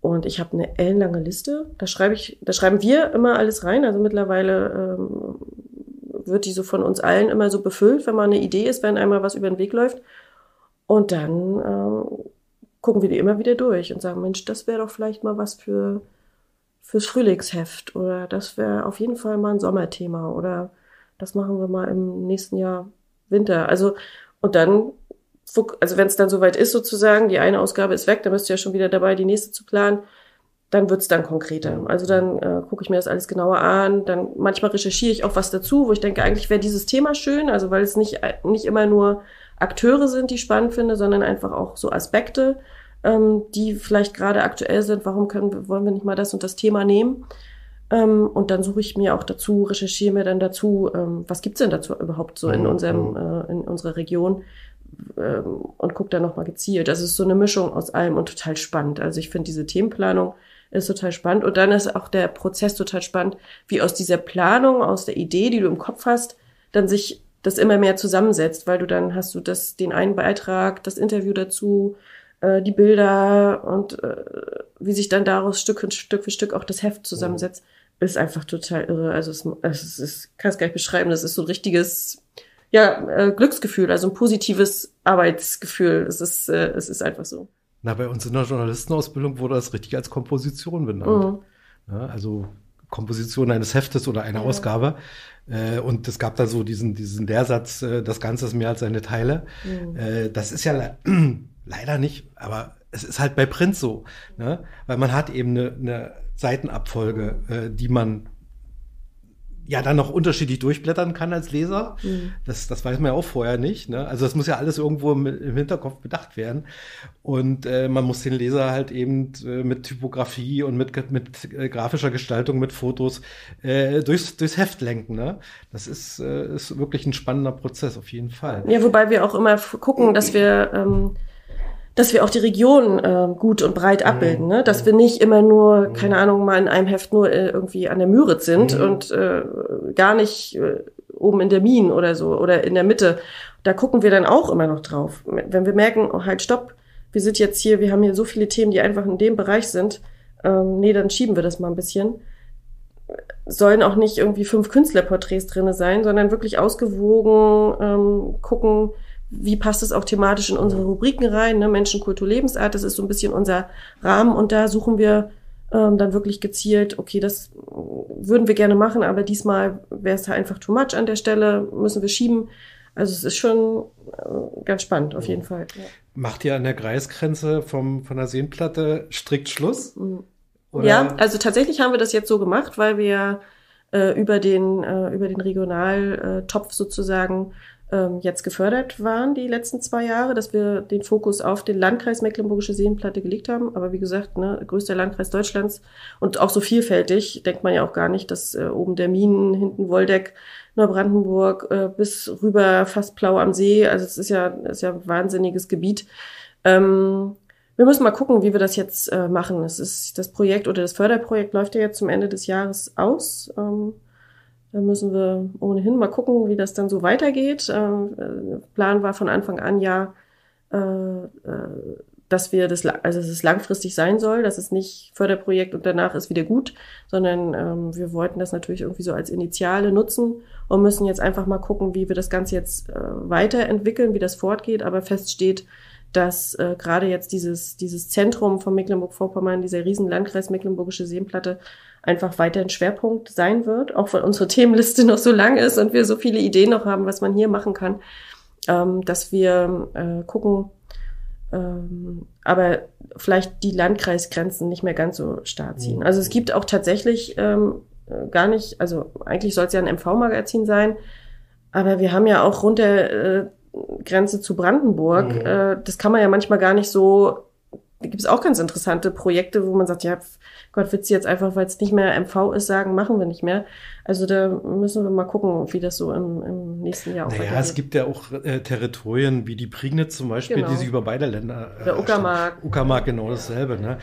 Speaker 2: Und ich habe eine ellenlange Liste. Da schreibe ich, da schreiben wir immer alles rein. Also mittlerweile ähm, wird die so von uns allen immer so befüllt, wenn mal eine Idee ist, wenn einmal was über den Weg läuft. Und dann ähm, gucken wir die immer wieder durch und sagen, Mensch, das wäre doch vielleicht mal was für fürs Frühlingsheft oder das wäre auf jeden Fall mal ein Sommerthema oder das machen wir mal im nächsten Jahr Winter. Also und dann also wenn es dann soweit ist sozusagen, die eine Ausgabe ist weg, dann bist du ja schon wieder dabei, die nächste zu planen, dann wird's dann konkreter. Also dann äh, gucke ich mir das alles genauer an, dann manchmal recherchiere ich auch was dazu, wo ich denke, eigentlich wäre dieses Thema schön, also weil es nicht, nicht immer nur Akteure sind, die ich spannend finde, sondern einfach auch so Aspekte, ähm, die vielleicht gerade aktuell sind. Warum können, wollen wir nicht mal das und das Thema nehmen? Ähm, und dann suche ich mir auch dazu, recherchiere mir dann dazu, ähm, was gibt's denn dazu überhaupt so in unserem, äh, in unserer Region? ähm, und gucke dann nochmal gezielt. Das ist so eine Mischung aus allem und total spannend. Also ich finde diese Themenplanung ist total spannend. Und dann ist auch der Prozess total spannend, wie aus dieser Planung, aus der Idee, die du im Kopf hast, dann sich das immer mehr zusammensetzt, weil du dann hast du das, den einen Beitrag, das Interview dazu, äh, die Bilder und äh, wie sich dann daraus Stück für Stück für Stück auch das Heft zusammensetzt, ist einfach total irre. Also es, es, es kann es gar nicht beschreiben. Das ist so ein richtiges ja, äh, Glücksgefühl, also ein positives Arbeitsgefühl. Es ist, äh, es ist einfach so.
Speaker 1: Na, bei uns in der Journalistenausbildung wurde das richtig als Komposition benannt. Mhm. Ja, also Komposition eines Heftes oder einer ja. Ausgabe. Äh, und es gab da so diesen, diesen Lehrsatz, äh, das Ganze ist mehr als seine Teile. Mhm. Äh, das ist ja le leider nicht, aber es ist halt bei Print so, ne? weil man hat eben eine, eine Seitenabfolge, äh, die man ja dann noch unterschiedlich durchblättern kann als Leser. Mhm. Das, das weiß man ja auch vorher nicht. Ne? Also das muss ja alles irgendwo im, im Hinterkopf bedacht werden. Und äh, man muss den Leser halt eben äh, mit Typografie und mit, mit äh, grafischer Gestaltung, mit Fotos äh, durchs, durchs Heft lenken. Ne? Das ist, äh, ist wirklich ein spannender Prozess auf jeden Fall.
Speaker 2: Ja, wobei wir auch immer gucken, dass wir ähm, dass wir auch die Region äh, gut und breit abbilden, ne? dass wir nicht immer nur, keine Ahnung, mal in einem Heft nur äh, irgendwie an der Müritz sind mhm. und äh, gar nicht äh, oben in der Minen oder so oder in der Mitte. Da gucken wir dann auch immer noch drauf. Wenn wir merken, oh, halt, stopp, wir sind jetzt hier, wir haben hier so viele Themen, die einfach in dem Bereich sind, ähm, nee, dann schieben wir das mal ein bisschen. Sollen auch nicht irgendwie fünf Künstlerporträts drinne sein, sondern wirklich ausgewogen ähm, gucken, wie passt es auch thematisch in unsere Rubriken rein, ne? Menschen, Kultur, Lebensart, das ist so ein bisschen unser Rahmen und da suchen wir ähm, dann wirklich gezielt, okay, das würden wir gerne machen, aber diesmal wäre es einfach too much an der Stelle, müssen wir schieben. Also es ist schon äh, ganz spannend, auf jeden Fall. Ja.
Speaker 1: Macht ihr an der Kreisgrenze vom, von der Seenplatte strikt Schluss?
Speaker 2: Mhm. Ja, also tatsächlich haben wir das jetzt so gemacht, weil wir äh, über den äh, über den Regionaltopf sozusagen ähm, jetzt gefördert waren die letzten zwei Jahre, dass wir den Fokus auf den Landkreis Mecklenburgische Seenplatte gelegt haben. Aber wie gesagt, ne, größter Landkreis Deutschlands und auch so vielfältig, denkt man ja auch gar nicht, dass äh, oben der Minen, hinten Woldeck, Neubrandenburg äh, bis rüber fast Plau am See. Also es ist ja, ist ja ein wahnsinniges Gebiet. Ähm, wir müssen mal gucken, wie wir das jetzt äh, machen. Es ist das Projekt oder das Förderprojekt läuft ja jetzt zum Ende des Jahres aus. Ähm, Da müssen wir ohnehin mal gucken, wie das dann so weitergeht. Ähm, äh, Plan war von Anfang an ja, äh, äh, dass wir das, also dass es langfristig sein soll, dass es nicht Förderprojekt und danach ist wieder gut, sondern ähm, wir wollten das natürlich irgendwie so als Initiale nutzen und müssen jetzt einfach mal gucken, wie wir das Ganze jetzt äh, weiterentwickeln, wie das fortgeht. Aber fest steht, dass äh, gerade jetzt dieses, dieses Zentrum von Mecklenburg-Vorpommern, dieser riesen Landkreis Mecklenburgische Seenplatte, einfach weiter ein Schwerpunkt sein wird, auch weil unsere Themenliste noch so lang ist und wir so viele Ideen noch haben, was man hier machen kann, ähm, dass wir äh, gucken, ähm, aber vielleicht die Landkreisgrenzen nicht mehr ganz so stark ziehen. Also es gibt auch tatsächlich ähm, gar nicht, also eigentlich soll es ja ein MV-Magazin sein, aber wir haben ja auch rund der äh, Grenze zu Brandenburg, mhm. äh, das kann man ja manchmal gar nicht so gibt es auch ganz interessante Projekte, wo man sagt, ja, Gott, willst du jetzt einfach, weil es nicht mehr MV ist, sagen, machen wir nicht mehr. Also da müssen wir mal gucken, wie das so im, im nächsten Jahr
Speaker 1: auch naja, es gibt ja auch äh, Territorien wie die Prignitz zum Beispiel, genau. die sich über beide Länder
Speaker 2: äh, Der Uckermark.
Speaker 1: Uckermark genau dasselbe, ne?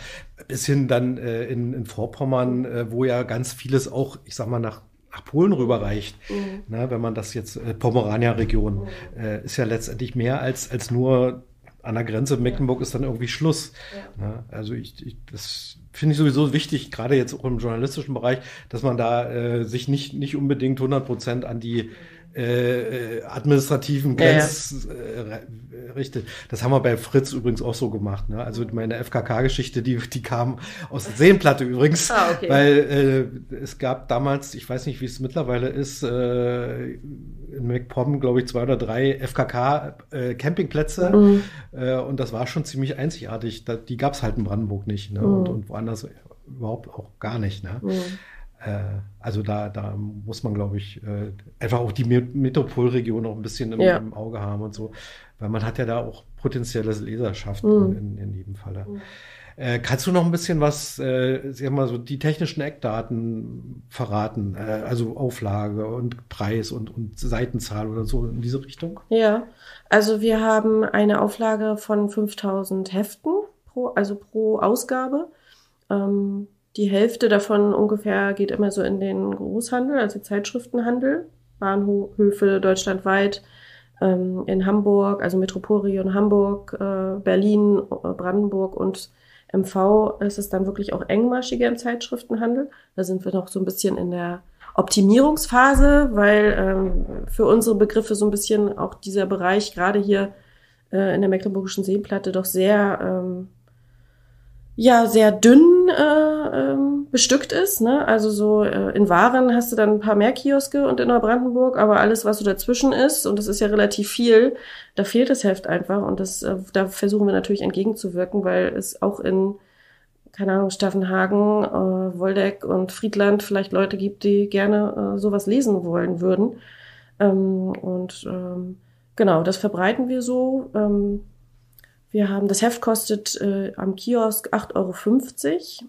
Speaker 1: Bis hin dann äh, in, in Vorpommern, äh, wo ja ganz vieles auch, ich sag mal, nach nach Polen rüberreicht. Mhm. Ne, wenn man das jetzt, äh, Pomerania-Region, mhm. äh, ist ja letztendlich mehr als, als nur an der Grenze Mecklenburg ist dann irgendwie Schluss. Ja. Ne? Also ich, ich das finde ich sowieso wichtig, gerade jetzt auch im journalistischen Bereich, dass man da äh, sich nicht, nicht unbedingt 100 Prozent an die äh, administrativen Grenz ja, ja. Äh. Das haben wir bei Fritz übrigens auch so gemacht. Ne? Also meine FKK-Geschichte, die, die kam aus der Seenplatte übrigens, ah, okay. weil äh, es gab damals, ich weiß nicht, wie es mittlerweile ist, äh, in MacPom, glaube ich, zwei oder drei FKK-Campingplätze. Äh, mhm. äh, und das war schon ziemlich einzigartig. Da, die gab es halt in Brandenburg nicht. Ne? Mhm. Und, und woanders überhaupt auch gar nicht. Ne? Mhm. Äh, also da, da muss man, glaube ich, äh, einfach auch die Metropolregion noch ein bisschen im, ja. im, Auge haben und so, weil man hat ja da auch potenzielles Leserschaft mhm. in, in, jedem Falle. Mhm. Äh, kannst du noch ein bisschen was, äh, sag mal so die technischen Eckdaten verraten, äh, also Auflage und Preis und, und Seitenzahl oder so in diese Richtung?
Speaker 2: Ja, also wir haben eine Auflage von 5000 Heften pro, also pro Ausgabe. Ähm, die Hälfte davon ungefähr geht immer so in den Großhandel, also Zeitschriftenhandel, Bahnhöfe deutschlandweit, ähm, in Hamburg, also Metropolregion Hamburg, äh, Berlin, äh, Brandenburg und MV ist es dann wirklich auch engmaschiger im Zeitschriftenhandel. Da sind wir noch so ein bisschen in der Optimierungsphase, weil ähm, für unsere Begriffe so ein bisschen auch dieser Bereich gerade hier äh, in der Mecklenburgischen Seenplatte doch sehr ähm, ja sehr dünn äh, ähm, bestückt ist. Ne? Also so äh, in Waren hast du dann ein paar mehr Kioske und in Neubrandenburg, aber alles, was so dazwischen ist, und das ist ja relativ viel, da fehlt das Heft einfach. Und das, äh, da versuchen wir natürlich entgegenzuwirken, weil es auch in, keine Ahnung, Staffenhagen, äh, Woldeck und Friedland vielleicht Leute gibt, die gerne äh, sowas lesen wollen würden. Ähm, und ähm, genau, das verbreiten wir so. Ähm, wir haben, das Heft kostet äh, am Kiosk 8,50 Euro.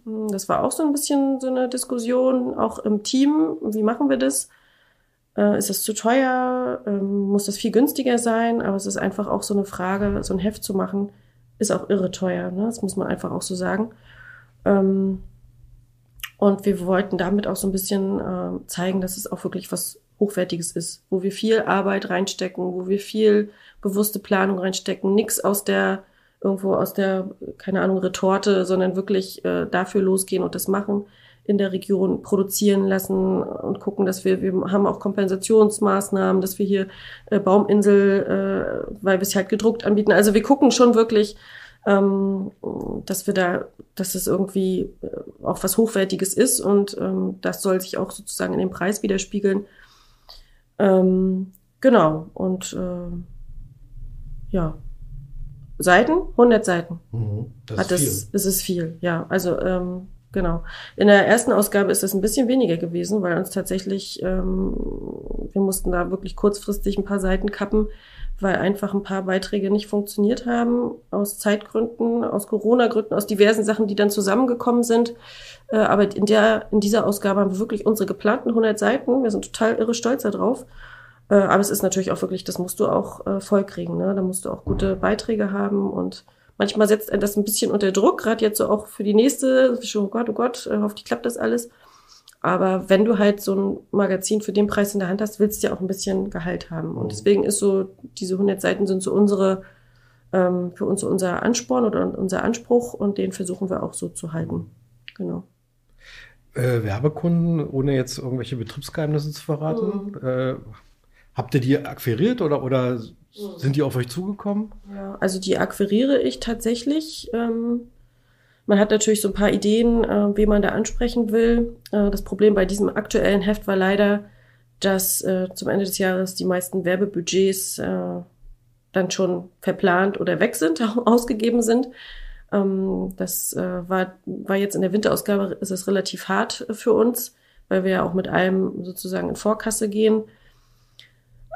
Speaker 2: Hm, das war auch so ein bisschen so eine Diskussion, auch im Team. Wie machen wir das? Äh, ist das zu teuer? Ähm, muss das viel günstiger sein? Aber es ist einfach auch so eine Frage, so ein Heft zu machen, ist auch irre teuer. Ne? Das muss man einfach auch so sagen. Ähm, und wir wollten damit auch so ein bisschen äh, zeigen, dass es auch wirklich was Hochwertiges ist, wo wir viel Arbeit reinstecken, wo wir viel bewusste Planung reinstecken, nix aus der irgendwo aus der, keine Ahnung, Retorte, sondern wirklich äh, dafür losgehen und das machen in der Region produzieren lassen und gucken, dass wir, wir haben auch Kompensationsmaßnahmen, dass wir hier äh, Bauminsel, äh, weil wir es halt gedruckt anbieten. Also wir gucken schon wirklich, ähm, dass wir da, dass es irgendwie äh, auch was Hochwertiges ist und ähm, das soll sich auch sozusagen in dem Preis widerspiegeln. Ähm, genau, und äh, ja, Seiten, 100 Seiten. Mhm, das Hat ist das, viel. Ist es viel, ja. Also ähm, genau. In der ersten Ausgabe ist das ein bisschen weniger gewesen, weil uns tatsächlich, ähm, wir mussten da wirklich kurzfristig ein paar Seiten kappen, weil einfach ein paar Beiträge nicht funktioniert haben, aus Zeitgründen, aus Corona-Gründen, aus diversen Sachen, die dann zusammengekommen sind. Äh, aber in der, in dieser Ausgabe haben wir wirklich unsere geplanten 100 Seiten. Wir sind total irre stolz darauf. Äh, aber es ist natürlich auch wirklich, das musst du auch äh, vollkriegen. Ne? Da musst du auch gute Beiträge haben und manchmal setzt er das ein bisschen unter Druck, gerade jetzt so auch für die nächste. Oh Gott, oh Gott, hoffentlich klappt das alles. Aber wenn du halt so ein Magazin für den Preis in der Hand hast, willst du ja auch ein bisschen Gehalt haben. Und mhm. deswegen ist so, diese 100 Seiten sind so unsere, ähm, für uns unser Ansporn oder unser Anspruch und den versuchen wir auch so zu halten. Genau.
Speaker 1: Äh, Werbekunden, ohne jetzt irgendwelche Betriebsgeheimnisse zu verraten, mhm. äh, habt ihr die akquiriert oder, oder mhm. sind die auf euch zugekommen?
Speaker 2: Ja, also die akquiriere ich tatsächlich. Ähm, man hat natürlich so ein paar Ideen, äh, wen man da ansprechen will. Äh, das Problem bei diesem aktuellen Heft war leider, dass äh, zum Ende des Jahres die meisten Werbebudgets äh, dann schon verplant oder weg sind, ausgegeben sind. Ähm, das äh, war, war jetzt in der Winterausgabe, ist es relativ hart für uns, weil wir ja auch mit allem sozusagen in Vorkasse gehen.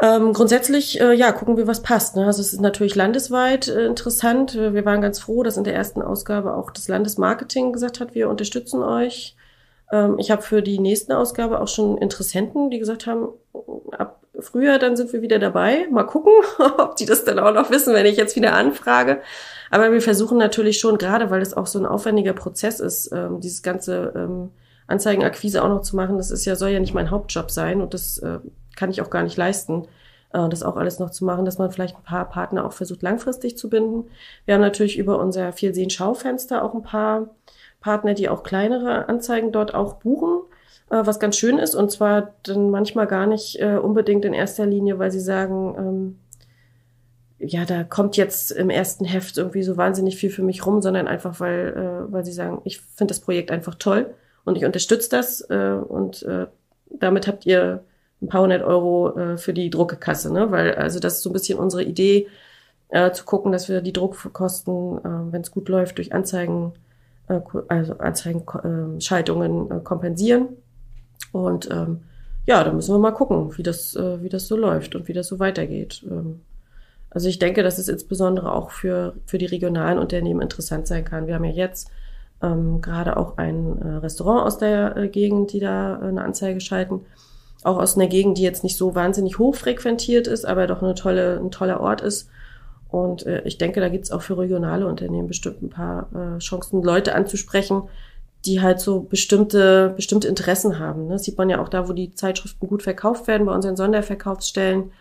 Speaker 2: Ähm, grundsätzlich, äh, ja, gucken wir, was passt. Ne? Also es ist natürlich landesweit äh, interessant. Wir waren ganz froh, dass in der ersten Ausgabe auch das Landesmarketing gesagt hat, wir unterstützen euch. Ähm, ich habe für die nächste Ausgabe auch schon Interessenten, die gesagt haben, ab Frühjahr, dann sind wir wieder dabei. Mal gucken, ob die das dann auch noch wissen, wenn ich jetzt wieder anfrage. Aber wir versuchen natürlich schon, gerade weil es auch so ein aufwendiger Prozess ist, ähm, dieses ganze ähm, Anzeigenakquise auch noch zu machen. Das ist ja, soll ja nicht mein Hauptjob sein und das äh, kann ich auch gar nicht leisten, äh, das auch alles noch zu machen, dass man vielleicht ein paar Partner auch versucht, langfristig zu binden. Wir haben natürlich über unser Vielsehen-Schaufenster auch ein paar Partner, die auch kleinere Anzeigen dort auch buchen, äh, was ganz schön ist. Und zwar dann manchmal gar nicht äh, unbedingt in erster Linie, weil sie sagen, ähm, ja, da kommt jetzt im ersten Heft irgendwie so wahnsinnig viel für mich rum, sondern einfach, weil, äh, weil sie sagen, ich finde das Projekt einfach toll und ich unterstütze das äh, und äh, damit habt ihr ein paar hundert Euro äh, für die Druckekasse, ne? Weil also das ist so ein bisschen unsere Idee, äh, zu gucken, dass wir die Druckkosten, äh, wenn es gut läuft, durch Anzeigen, äh, also Anzeigenschaltungen äh, kompensieren. Und ähm, ja, da müssen wir mal gucken, wie das, äh, wie das so läuft und wie das so weitergeht. Ähm, also ich denke, dass es insbesondere auch für, für die regionalen Unternehmen interessant sein kann. Wir haben ja jetzt ähm, gerade auch ein äh, Restaurant aus der äh, Gegend, die da äh, eine Anzeige schalten auch aus einer Gegend, die jetzt nicht so wahnsinnig hoch frequentiert ist, aber doch eine tolle, ein toller Ort ist. Und äh, ich denke, da gibt's auch für regionale Unternehmen bestimmt ein paar äh, Chancen, Leute anzusprechen, die halt so bestimmte, bestimmte Interessen haben. Ne? Das sieht man ja auch da, wo die Zeitschriften gut verkauft werden, bei unseren Sonderverkaufsstellen.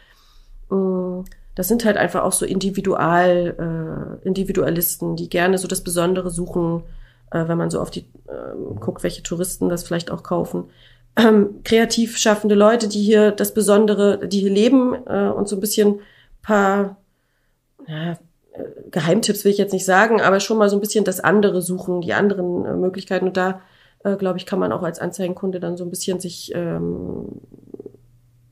Speaker 2: Mm, das sind halt einfach auch so Individual, äh, Individualisten, die gerne so das Besondere suchen, äh, wenn man so auf die äh, guckt, welche Touristen das vielleicht auch kaufen ähm, kreativ schaffende Leute, die hier das Besondere, die hier leben äh, und so ein bisschen paar ja, äh, Geheimtipps will ich jetzt nicht sagen, aber schon mal so ein bisschen das andere suchen, die anderen äh, Möglichkeiten. Und da, äh, glaube ich, kann man auch als Anzeigenkunde dann so ein bisschen sich ähm,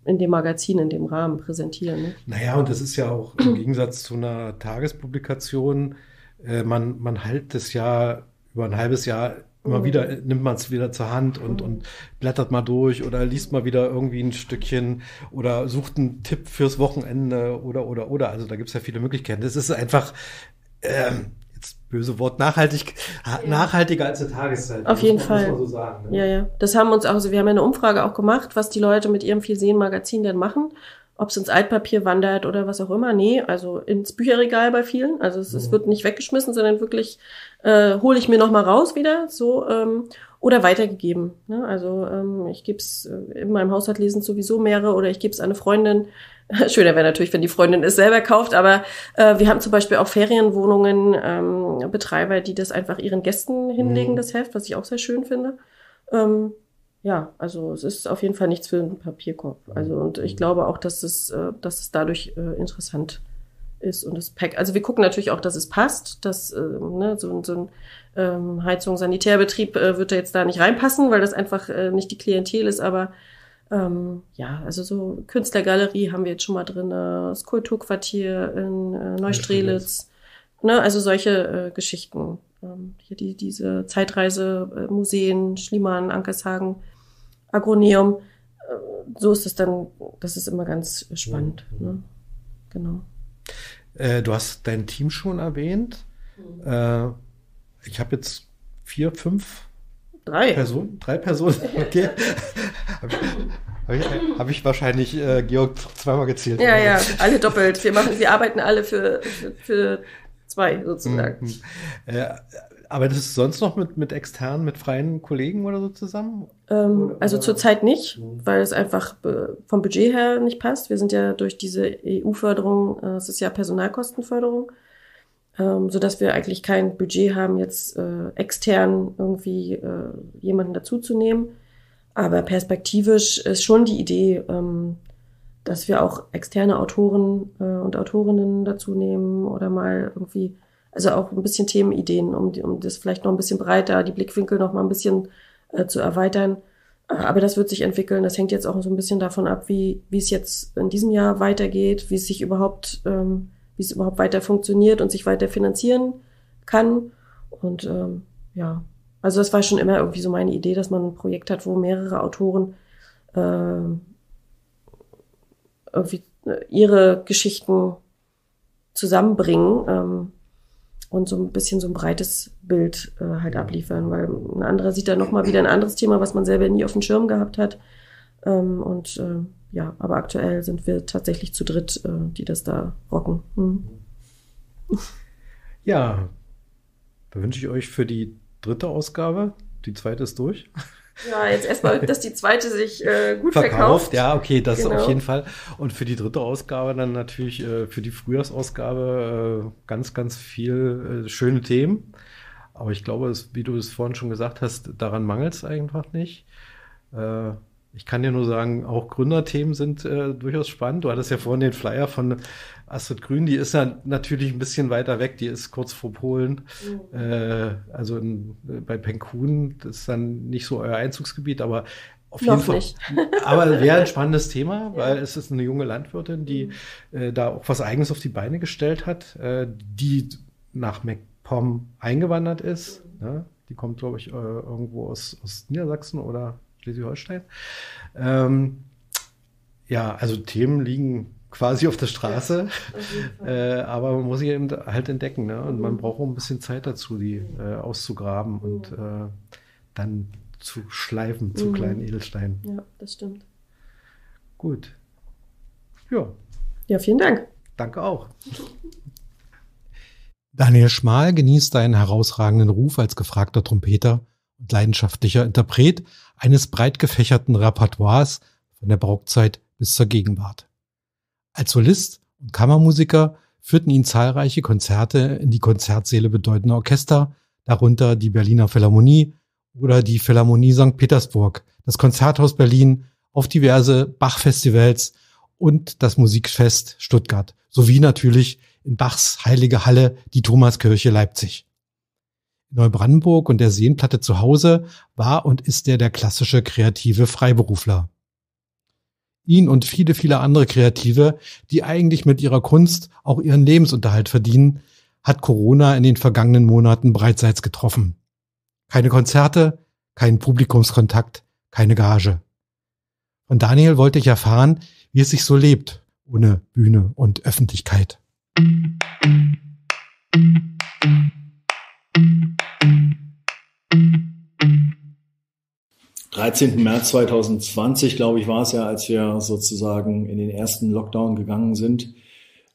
Speaker 2: in dem Magazin, in dem Rahmen präsentieren. Ne?
Speaker 1: Naja, und das ist ja auch im Gegensatz zu einer Tagespublikation, äh, man, man hält das ja über ein halbes Jahr Immer mhm. wieder nimmt man es wieder zur Hand und, mhm. und blättert mal durch oder liest mal wieder irgendwie ein Stückchen oder sucht einen Tipp fürs Wochenende oder oder oder. Also da gibt es ja viele Möglichkeiten. Das ist einfach ähm, jetzt böse Wort nachhaltig ja. nachhaltiger als eine Tageszeit.
Speaker 2: Auf jeden Fall. So sagen, ne? Ja, ja. Das haben uns auch, also wir haben ja eine Umfrage auch gemacht, was die Leute mit ihrem Vielsehen-Magazin denn machen ob es ins Altpapier wandert oder was auch immer. Nee, also ins Bücherregal bei vielen. Also es, mhm. es wird nicht weggeschmissen, sondern wirklich äh, hole ich mir noch mal raus wieder so ähm, oder weitergegeben. Ne? Also ähm, ich gebe es äh, in meinem Haushalt lesen sowieso mehrere oder ich gebe es an eine Freundin. Schöner wäre natürlich, wenn die Freundin es selber kauft, aber äh, wir haben zum Beispiel auch Ferienwohnungen, ähm, Betreiber, die das einfach ihren Gästen hinlegen, mhm. das Heft, was ich auch sehr schön finde. Ähm, ja, also es ist auf jeden Fall nichts für einen Papierkorb. Also und ich glaube auch, dass es, äh, dass es dadurch äh, interessant ist und das Pack. Also wir gucken natürlich auch, dass es passt, dass äh, ne, so, so ein ähm, Heizung, Sanitärbetrieb äh, wird da jetzt da nicht reinpassen, weil das einfach äh, nicht die Klientel ist, aber ähm, ja, also so Künstlergalerie haben wir jetzt schon mal drin, äh, Skulpturquartier in äh, Neustrelitz, ne, also solche äh, Geschichten. Ähm, hier die, diese Zeitreise-Museen, Schliemann, Ankershagen, Agroneum. Äh, so ist es dann, das ist immer ganz spannend. Mhm. Ne? Genau.
Speaker 1: Äh, du hast dein Team schon erwähnt. Mhm. Äh, ich habe jetzt vier, fünf
Speaker 2: Drei.
Speaker 1: Personen, drei Personen. Okay. habe ich, hab ich, hab ich, wahrscheinlich äh, Georg zweimal gezählt.
Speaker 2: Ja, ja, alle doppelt. Wir machen, wir arbeiten alle für, für, für zwei sozusagen. Mhm.
Speaker 1: Äh, Arbeitest du sonst noch mit, mit externen, mit freien Kollegen oder so zusammen?
Speaker 2: Ähm, also zurzeit nicht, mhm. weil es einfach vom Budget her nicht passt. Wir sind ja durch diese EU-Förderung, äh, es ist ja Personalkostenförderung, ähm, so dass wir eigentlich kein Budget haben, jetzt äh, extern irgendwie äh, jemanden dazuzunehmen. Aber perspektivisch ist schon die Idee, ähm, dass wir auch externe Autoren äh, und Autorinnen dazu nehmen oder mal irgendwie also auch ein bisschen Themenideen, um, um das vielleicht noch ein bisschen breiter, die Blickwinkel noch mal ein bisschen äh, zu erweitern. Äh, aber das wird sich entwickeln. Das hängt jetzt auch so ein bisschen davon ab, wie, wie es jetzt in diesem Jahr weitergeht, wie es sich überhaupt, ähm, wie es überhaupt weiter funktioniert und sich weiter finanzieren kann. Und ähm, ja, also das war schon immer irgendwie so meine Idee, dass man ein Projekt hat, wo mehrere Autoren äh, irgendwie äh, ihre Geschichten zusammenbringen. Ähm, und so ein bisschen so ein breites Bild äh, halt abliefern, weil ein anderer sieht da nochmal wieder ein anderes Thema, was man selber nie auf dem Schirm gehabt hat. Ähm, und äh, ja, aber aktuell sind wir tatsächlich zu dritt, äh, die das da rocken. Hm.
Speaker 1: Ja, da wünsche ich euch für die dritte Ausgabe. Die zweite ist durch.
Speaker 2: Ja, jetzt erstmal, dass die zweite sich äh, gut verkauft. verkauft.
Speaker 1: Ja, okay, das genau. auf jeden Fall. Und für die dritte Ausgabe dann natürlich, äh, für die Frühjahrsausgabe äh, ganz, ganz viel äh, schöne Themen. Aber ich glaube, es, wie du es vorhin schon gesagt hast, daran mangelt es einfach nicht. Äh, ich kann dir nur sagen, auch Gründerthemen sind äh, durchaus spannend. Du hattest ja vorhin den Flyer von Astrid Grün, die ist ja natürlich ein bisschen weiter weg, die ist kurz vor Polen. Mhm. Äh, also in, bei Penkun, das ist dann nicht so euer Einzugsgebiet, aber auf jeden Fall. Nicht. aber wäre ein spannendes Thema, weil ja. es ist eine junge Landwirtin, die mhm. äh, da auch was Eigenes auf die Beine gestellt hat, äh, die nach MacPom eingewandert ist. Mhm. Ne? Die kommt, glaube ich, äh, irgendwo aus, aus Niedersachsen oder Schleswig-Holstein. Ähm, ja, also Themen liegen quasi auf der Straße, ja, äh, aber man muss sie eben halt entdecken. Ne? Und mhm. man braucht auch ein bisschen Zeit dazu, die äh, auszugraben mhm. und äh, dann zu schleifen zu mhm. kleinen Edelsteinen.
Speaker 2: Ja, das stimmt.
Speaker 1: Gut. Ja.
Speaker 2: Ja, vielen Dank.
Speaker 1: Danke auch. Daniel Schmal genießt einen herausragenden Ruf als gefragter Trompeter und leidenschaftlicher Interpret eines breit gefächerten Repertoires von der Barockzeit bis zur Gegenwart. Als Solist und Kammermusiker führten ihn zahlreiche Konzerte in die Konzertsäle bedeutender Orchester, darunter die Berliner Philharmonie oder die Philharmonie St. Petersburg, das Konzerthaus Berlin, auf diverse Bach-Festivals und das Musikfest Stuttgart, sowie natürlich in Bachs heilige Halle, die Thomaskirche Leipzig. Neubrandenburg und der Seenplatte zu Hause war und ist er der klassische kreative Freiberufler. Ihn und viele, viele andere Kreative, die eigentlich mit ihrer Kunst auch ihren Lebensunterhalt verdienen, hat Corona in den vergangenen Monaten breitseits getroffen. Keine Konzerte, kein Publikumskontakt, keine Gage. Von Daniel wollte ich erfahren, wie es sich so lebt, ohne Bühne und Öffentlichkeit.
Speaker 3: 13. März 2020, glaube ich, war es ja, als wir sozusagen in den ersten Lockdown gegangen sind,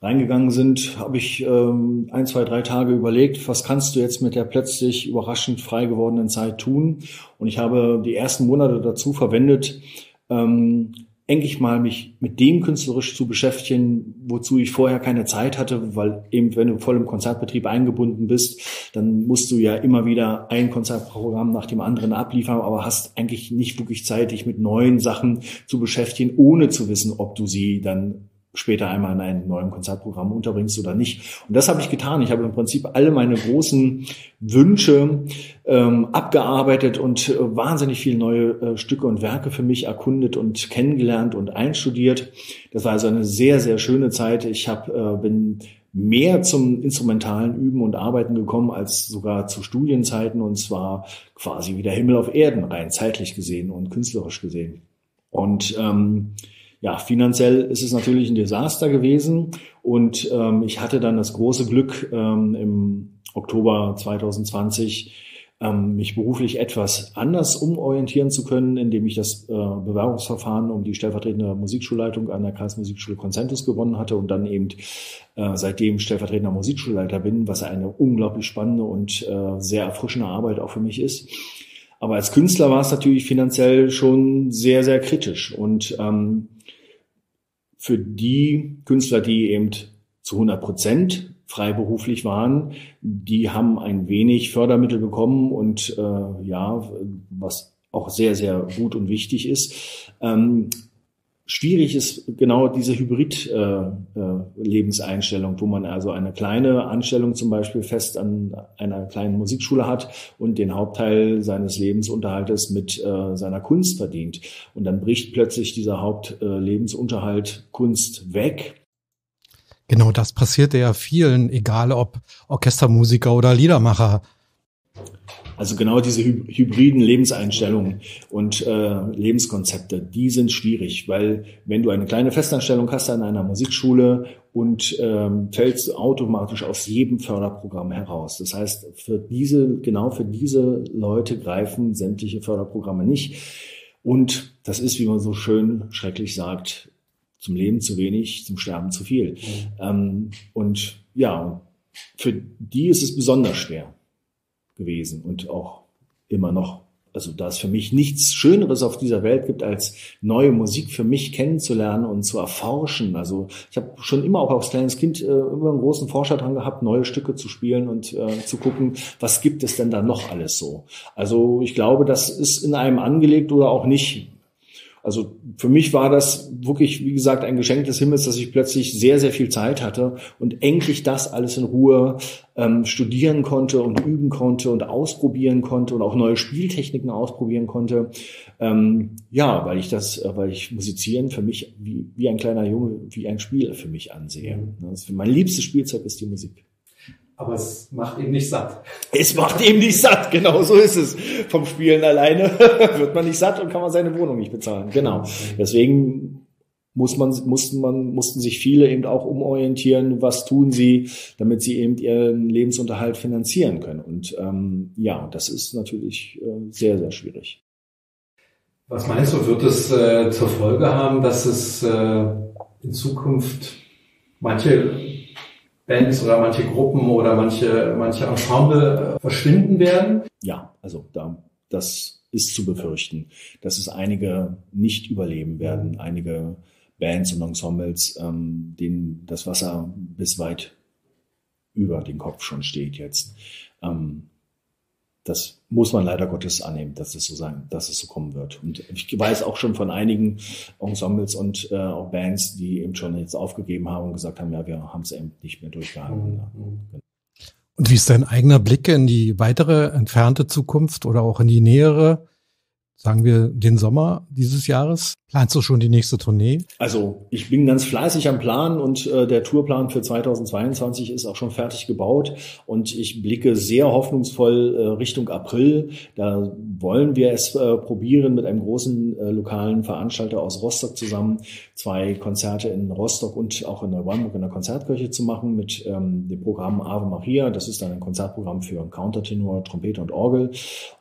Speaker 3: reingegangen sind, habe ich ähm, ein, zwei, drei Tage überlegt, was kannst du jetzt mit der plötzlich überraschend frei gewordenen Zeit tun? Und ich habe die ersten Monate dazu verwendet, ähm, endlich mal mich mit dem künstlerisch zu beschäftigen, wozu ich vorher keine Zeit hatte, weil eben wenn du voll im Konzertbetrieb eingebunden bist, dann musst du ja immer wieder ein Konzertprogramm nach dem anderen abliefern, aber hast eigentlich nicht wirklich Zeit, dich mit neuen Sachen zu beschäftigen, ohne zu wissen, ob du sie dann später einmal in einem neuen Konzertprogramm unterbringst oder nicht. Und das habe ich getan. Ich habe im Prinzip alle meine großen Wünsche ähm, abgearbeitet und äh, wahnsinnig viele neue äh, Stücke und Werke für mich erkundet und kennengelernt und einstudiert. Das war also eine sehr, sehr schöne Zeit. Ich hab, äh, bin mehr zum instrumentalen Üben und Arbeiten gekommen als sogar zu Studienzeiten und zwar quasi wie der Himmel auf Erden rein zeitlich gesehen und künstlerisch gesehen. Und ähm, ja, finanziell ist es natürlich ein Desaster gewesen und ähm, ich hatte dann das große Glück ähm, im Oktober 2020 ähm, mich beruflich etwas anders umorientieren zu können, indem ich das äh, Bewerbungsverfahren um die stellvertretende Musikschulleitung an der Kreismusikschule Consentus gewonnen hatte und dann eben äh, seitdem stellvertretender Musikschulleiter bin, was eine unglaublich spannende und äh, sehr erfrischende Arbeit auch für mich ist. Aber als Künstler war es natürlich finanziell schon sehr, sehr kritisch. Und ähm, für die Künstler, die eben zu 100 Prozent freiberuflich waren, die haben ein wenig Fördermittel bekommen und äh, ja, was auch sehr, sehr gut und wichtig ist. Ähm, Schwierig ist genau diese Hybrid-Lebenseinstellung, äh, äh, wo man also eine kleine Anstellung zum Beispiel fest an einer kleinen Musikschule hat und den Hauptteil seines Lebensunterhaltes mit äh, seiner Kunst verdient. Und dann bricht plötzlich dieser Hauptlebensunterhalt Kunst weg.
Speaker 1: Genau, das passiert ja vielen, egal ob Orchestermusiker oder Liedermacher.
Speaker 3: Also genau diese hybriden Lebenseinstellungen und äh, Lebenskonzepte, die sind schwierig, weil wenn du eine kleine Festanstellung hast an einer Musikschule und ähm, fällst automatisch aus jedem Förderprogramm heraus. Das heißt, für diese, genau für diese Leute greifen sämtliche Förderprogramme nicht. Und das ist, wie man so schön schrecklich sagt, zum Leben zu wenig, zum Sterben zu viel. Mhm. Ähm, und ja, für die ist es besonders schwer gewesen und auch immer noch. Also da es für mich nichts Schöneres auf dieser Welt gibt, als neue Musik für mich kennenzulernen und zu erforschen. Also ich habe schon immer auch als kleines Kind äh, immer einen großen Forscher dran gehabt, neue Stücke zu spielen und äh, zu gucken, was gibt es denn da noch alles so. Also ich glaube, das ist in einem angelegt oder auch nicht. Also für mich war das wirklich, wie gesagt, ein Geschenk des Himmels, dass ich plötzlich sehr, sehr viel Zeit hatte und endlich das alles in Ruhe ähm, studieren konnte und üben konnte und ausprobieren konnte und auch neue Spieltechniken ausprobieren konnte. Ähm, ja, weil ich das, äh, weil ich Musizieren für mich wie, wie ein kleiner Junge, wie ein Spiel für mich ansehe. Das, mein liebstes Spielzeug ist die Musik.
Speaker 1: Aber es macht eben nicht satt.
Speaker 3: Es macht eben nicht satt, genau so ist es. Vom Spielen alleine wird man nicht satt und kann man seine Wohnung nicht bezahlen. Genau. Deswegen muss man, mussten man, mussten sich viele eben auch umorientieren, was tun sie, damit sie eben ihren Lebensunterhalt finanzieren können. Und ähm, ja, das ist natürlich äh, sehr, sehr schwierig.
Speaker 1: Was meinst du, wird es äh, zur Folge haben, dass es äh, in Zukunft manche Bands oder manche Gruppen oder manche, manche Ensemble äh, verschwinden werden?
Speaker 3: Ja, also da, das ist zu befürchten, dass es einige nicht überleben werden, einige Bands und Ensembles, ähm, denen das Wasser bis weit über den Kopf schon steht jetzt. Ähm, das muss man leider Gottes annehmen, dass es so sein, dass es so kommen wird. Und ich weiß auch schon von einigen Ensembles und äh, auch Bands, die eben schon jetzt aufgegeben haben und gesagt haben, ja, wir haben es eben nicht mehr durchgehalten. Mhm.
Speaker 1: Und wie ist dein eigener Blick in die weitere entfernte Zukunft oder auch in die nähere? Sagen wir, den Sommer dieses Jahres? Planst du schon die nächste Tournee?
Speaker 3: Also ich bin ganz fleißig am Plan und äh, der Tourplan für 2022 ist auch schon fertig gebaut und ich blicke sehr hoffnungsvoll äh, Richtung April. Da wollen wir es äh, probieren mit einem großen äh, lokalen Veranstalter aus Rostock zusammen, zwei Konzerte in Rostock und auch in Neubrandenburg in der Konzertkirche zu machen mit ähm, dem Programm Ave Maria. Das ist dann ein Konzertprogramm für Countertenor, Trompete und Orgel.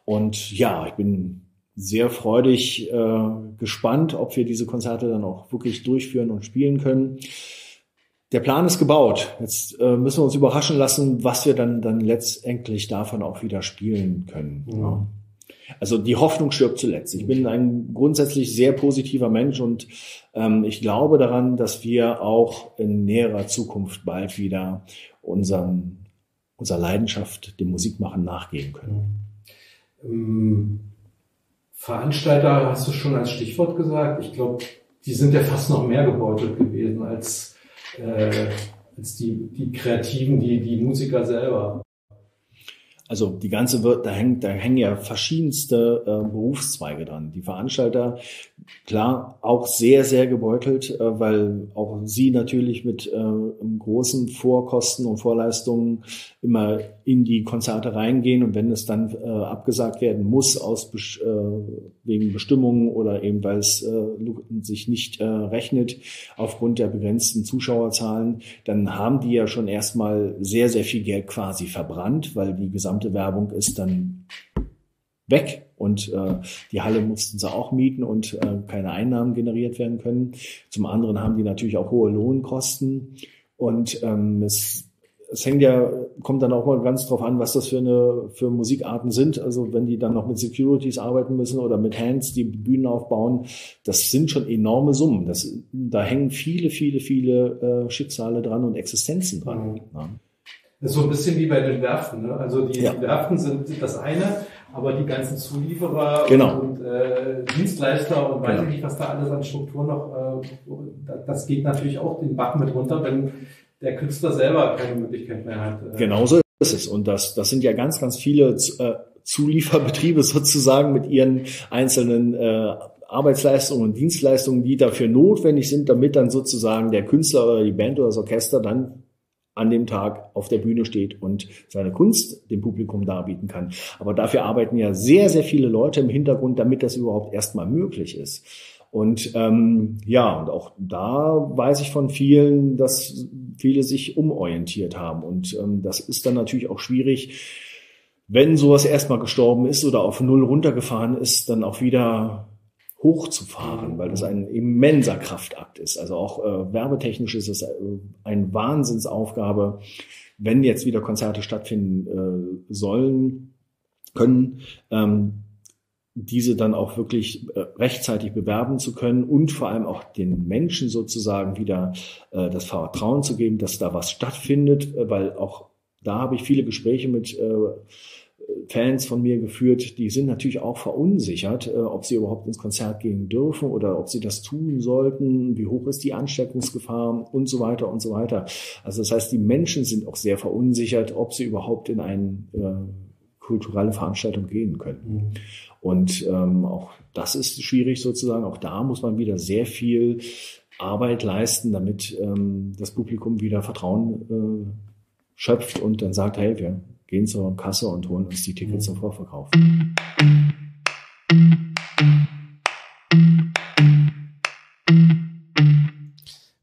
Speaker 3: Und ja, ich bin sehr freudig äh, gespannt, ob wir diese Konzerte dann auch wirklich durchführen und spielen können. Der Plan ist gebaut. Jetzt äh, müssen wir uns überraschen lassen, was wir dann, dann letztendlich davon auch wieder spielen können. Mhm. Ja. Also die Hoffnung stirbt zuletzt. Ich bin ein grundsätzlich sehr positiver Mensch und ähm, ich glaube daran, dass wir auch in näherer Zukunft bald wieder unseren, unserer Leidenschaft, dem Musikmachen nachgehen können.
Speaker 1: Mhm. Veranstalter hast du schon als Stichwort gesagt. Ich glaube, die sind ja fast noch mehr gebeutelt gewesen als, äh, als die, die Kreativen, die, die Musiker selber.
Speaker 3: Also die ganze wird, da hängt, da hängen ja verschiedenste äh, Berufszweige dran. Die Veranstalter, klar, auch sehr, sehr gebeutelt, äh, weil auch sie natürlich mit äh, großen Vorkosten und Vorleistungen immer in die Konzerte reingehen und wenn es dann äh, abgesagt werden muss aus äh, wegen Bestimmungen oder eben weil es äh, sich nicht äh, rechnet aufgrund der begrenzten Zuschauerzahlen, dann haben die ja schon erstmal sehr, sehr viel Geld quasi verbrannt, weil die gesamte gesamte Werbung ist dann weg und äh, die Halle mussten sie auch mieten und äh, keine Einnahmen generiert werden können. Zum anderen haben die natürlich auch hohe Lohnkosten und ähm, es, es hängt ja, kommt dann auch mal ganz drauf an, was das für eine für Musikarten sind. Also wenn die dann noch mit Securities arbeiten müssen oder mit Hands die Bühnen aufbauen, das sind schon enorme Summen. Das, da hängen viele, viele, viele äh, Schicksale dran und Existenzen dran. Mhm.
Speaker 1: Das ist so ein bisschen wie bei den Werften. Ne? Also die, ja. die Werften sind das eine, aber die ganzen Zulieferer
Speaker 3: genau.
Speaker 1: und äh, Dienstleister und weiß genau. ich nicht, was da alles an Strukturen noch, äh, das geht natürlich auch den Bach mit runter, wenn der Künstler selber keine Möglichkeit mehr hat.
Speaker 3: Äh. Genauso ist es. Und das, das sind ja ganz, ganz viele äh, Zulieferbetriebe sozusagen mit ihren einzelnen äh, Arbeitsleistungen und Dienstleistungen, die dafür notwendig sind, damit dann sozusagen der Künstler oder die Band oder das Orchester dann an dem Tag auf der Bühne steht und seine Kunst dem Publikum darbieten kann. Aber dafür arbeiten ja sehr, sehr viele Leute im Hintergrund, damit das überhaupt erstmal möglich ist. Und ähm, ja, und auch da weiß ich von vielen, dass viele sich umorientiert haben. Und ähm, das ist dann natürlich auch schwierig, wenn sowas erstmal gestorben ist oder auf Null runtergefahren ist, dann auch wieder hochzufahren, weil das ein immenser Kraftakt ist. Also auch äh, werbetechnisch ist es äh, eine Wahnsinnsaufgabe, wenn jetzt wieder Konzerte stattfinden äh, sollen, können, ähm, diese dann auch wirklich äh, rechtzeitig bewerben zu können und vor allem auch den Menschen sozusagen wieder äh, das Vertrauen zu geben, dass da was stattfindet, äh, weil auch da habe ich viele Gespräche mit äh, Fans von mir geführt, die sind natürlich auch verunsichert, äh, ob sie überhaupt ins Konzert gehen dürfen oder ob sie das tun sollten, wie hoch ist die Ansteckungsgefahr und so weiter und so weiter. Also das heißt, die Menschen sind auch sehr verunsichert, ob sie überhaupt in eine äh, kulturelle Veranstaltung gehen können. Mhm. Und ähm, auch das ist schwierig sozusagen. Auch da muss man wieder sehr viel Arbeit leisten, damit ähm, das Publikum wieder Vertrauen äh, schöpft und dann sagt, hey, wir gehen zur Kasse und holen uns die Tickets zum Vorverkauf.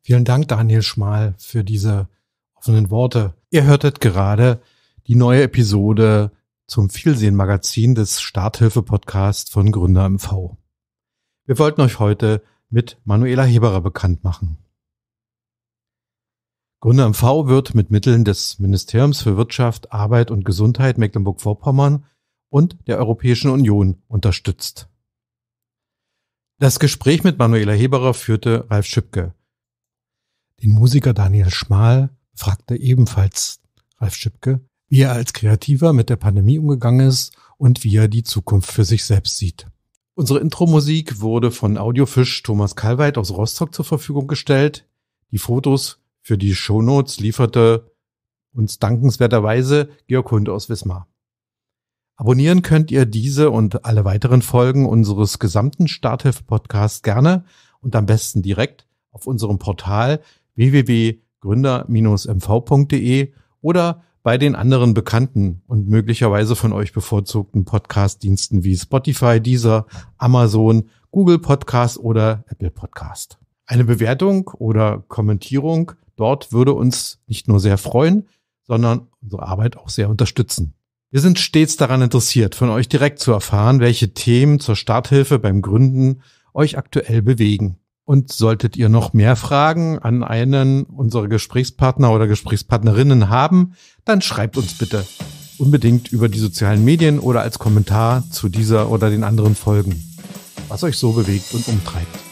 Speaker 1: Vielen Dank, Daniel Schmal, für diese offenen Worte. Ihr hörtet gerade die neue Episode zum Vielsehen-Magazin des Starthilfe-Podcasts von Gründer MV. Wir wollten euch heute mit Manuela Heberer bekannt machen. Gründer MV wird mit Mitteln des Ministeriums für Wirtschaft, Arbeit und Gesundheit Mecklenburg-Vorpommern und der Europäischen Union unterstützt. Das Gespräch mit Manuela Heberer führte Ralf Schipke. Den Musiker Daniel Schmal fragte ebenfalls Ralf Schipke, wie er als Kreativer mit der Pandemie umgegangen ist und wie er die Zukunft für sich selbst sieht. Unsere Intro-Musik wurde von Audiofisch Thomas Kalweit aus Rostock zur Verfügung gestellt. Die Fotos für die Shownotes lieferte uns dankenswerterweise Georg Hund aus Wismar. Abonnieren könnt ihr diese und alle weiteren Folgen unseres gesamten Starthilfe-Podcasts gerne und am besten direkt auf unserem Portal www.gründer-mv.de oder bei den anderen bekannten und möglicherweise von euch bevorzugten Podcast-Diensten wie Spotify, Deezer, Amazon, Google Podcast oder Apple Podcast. Eine Bewertung oder Kommentierung dort würde uns nicht nur sehr freuen, sondern unsere Arbeit auch sehr unterstützen. Wir sind stets daran interessiert, von euch direkt zu erfahren, welche Themen zur Starthilfe beim Gründen euch aktuell bewegen. Und solltet ihr noch mehr Fragen an einen unserer Gesprächspartner oder Gesprächspartnerinnen haben, dann schreibt uns bitte unbedingt über die sozialen Medien oder als Kommentar zu dieser oder den anderen Folgen, was euch so bewegt und umtreibt.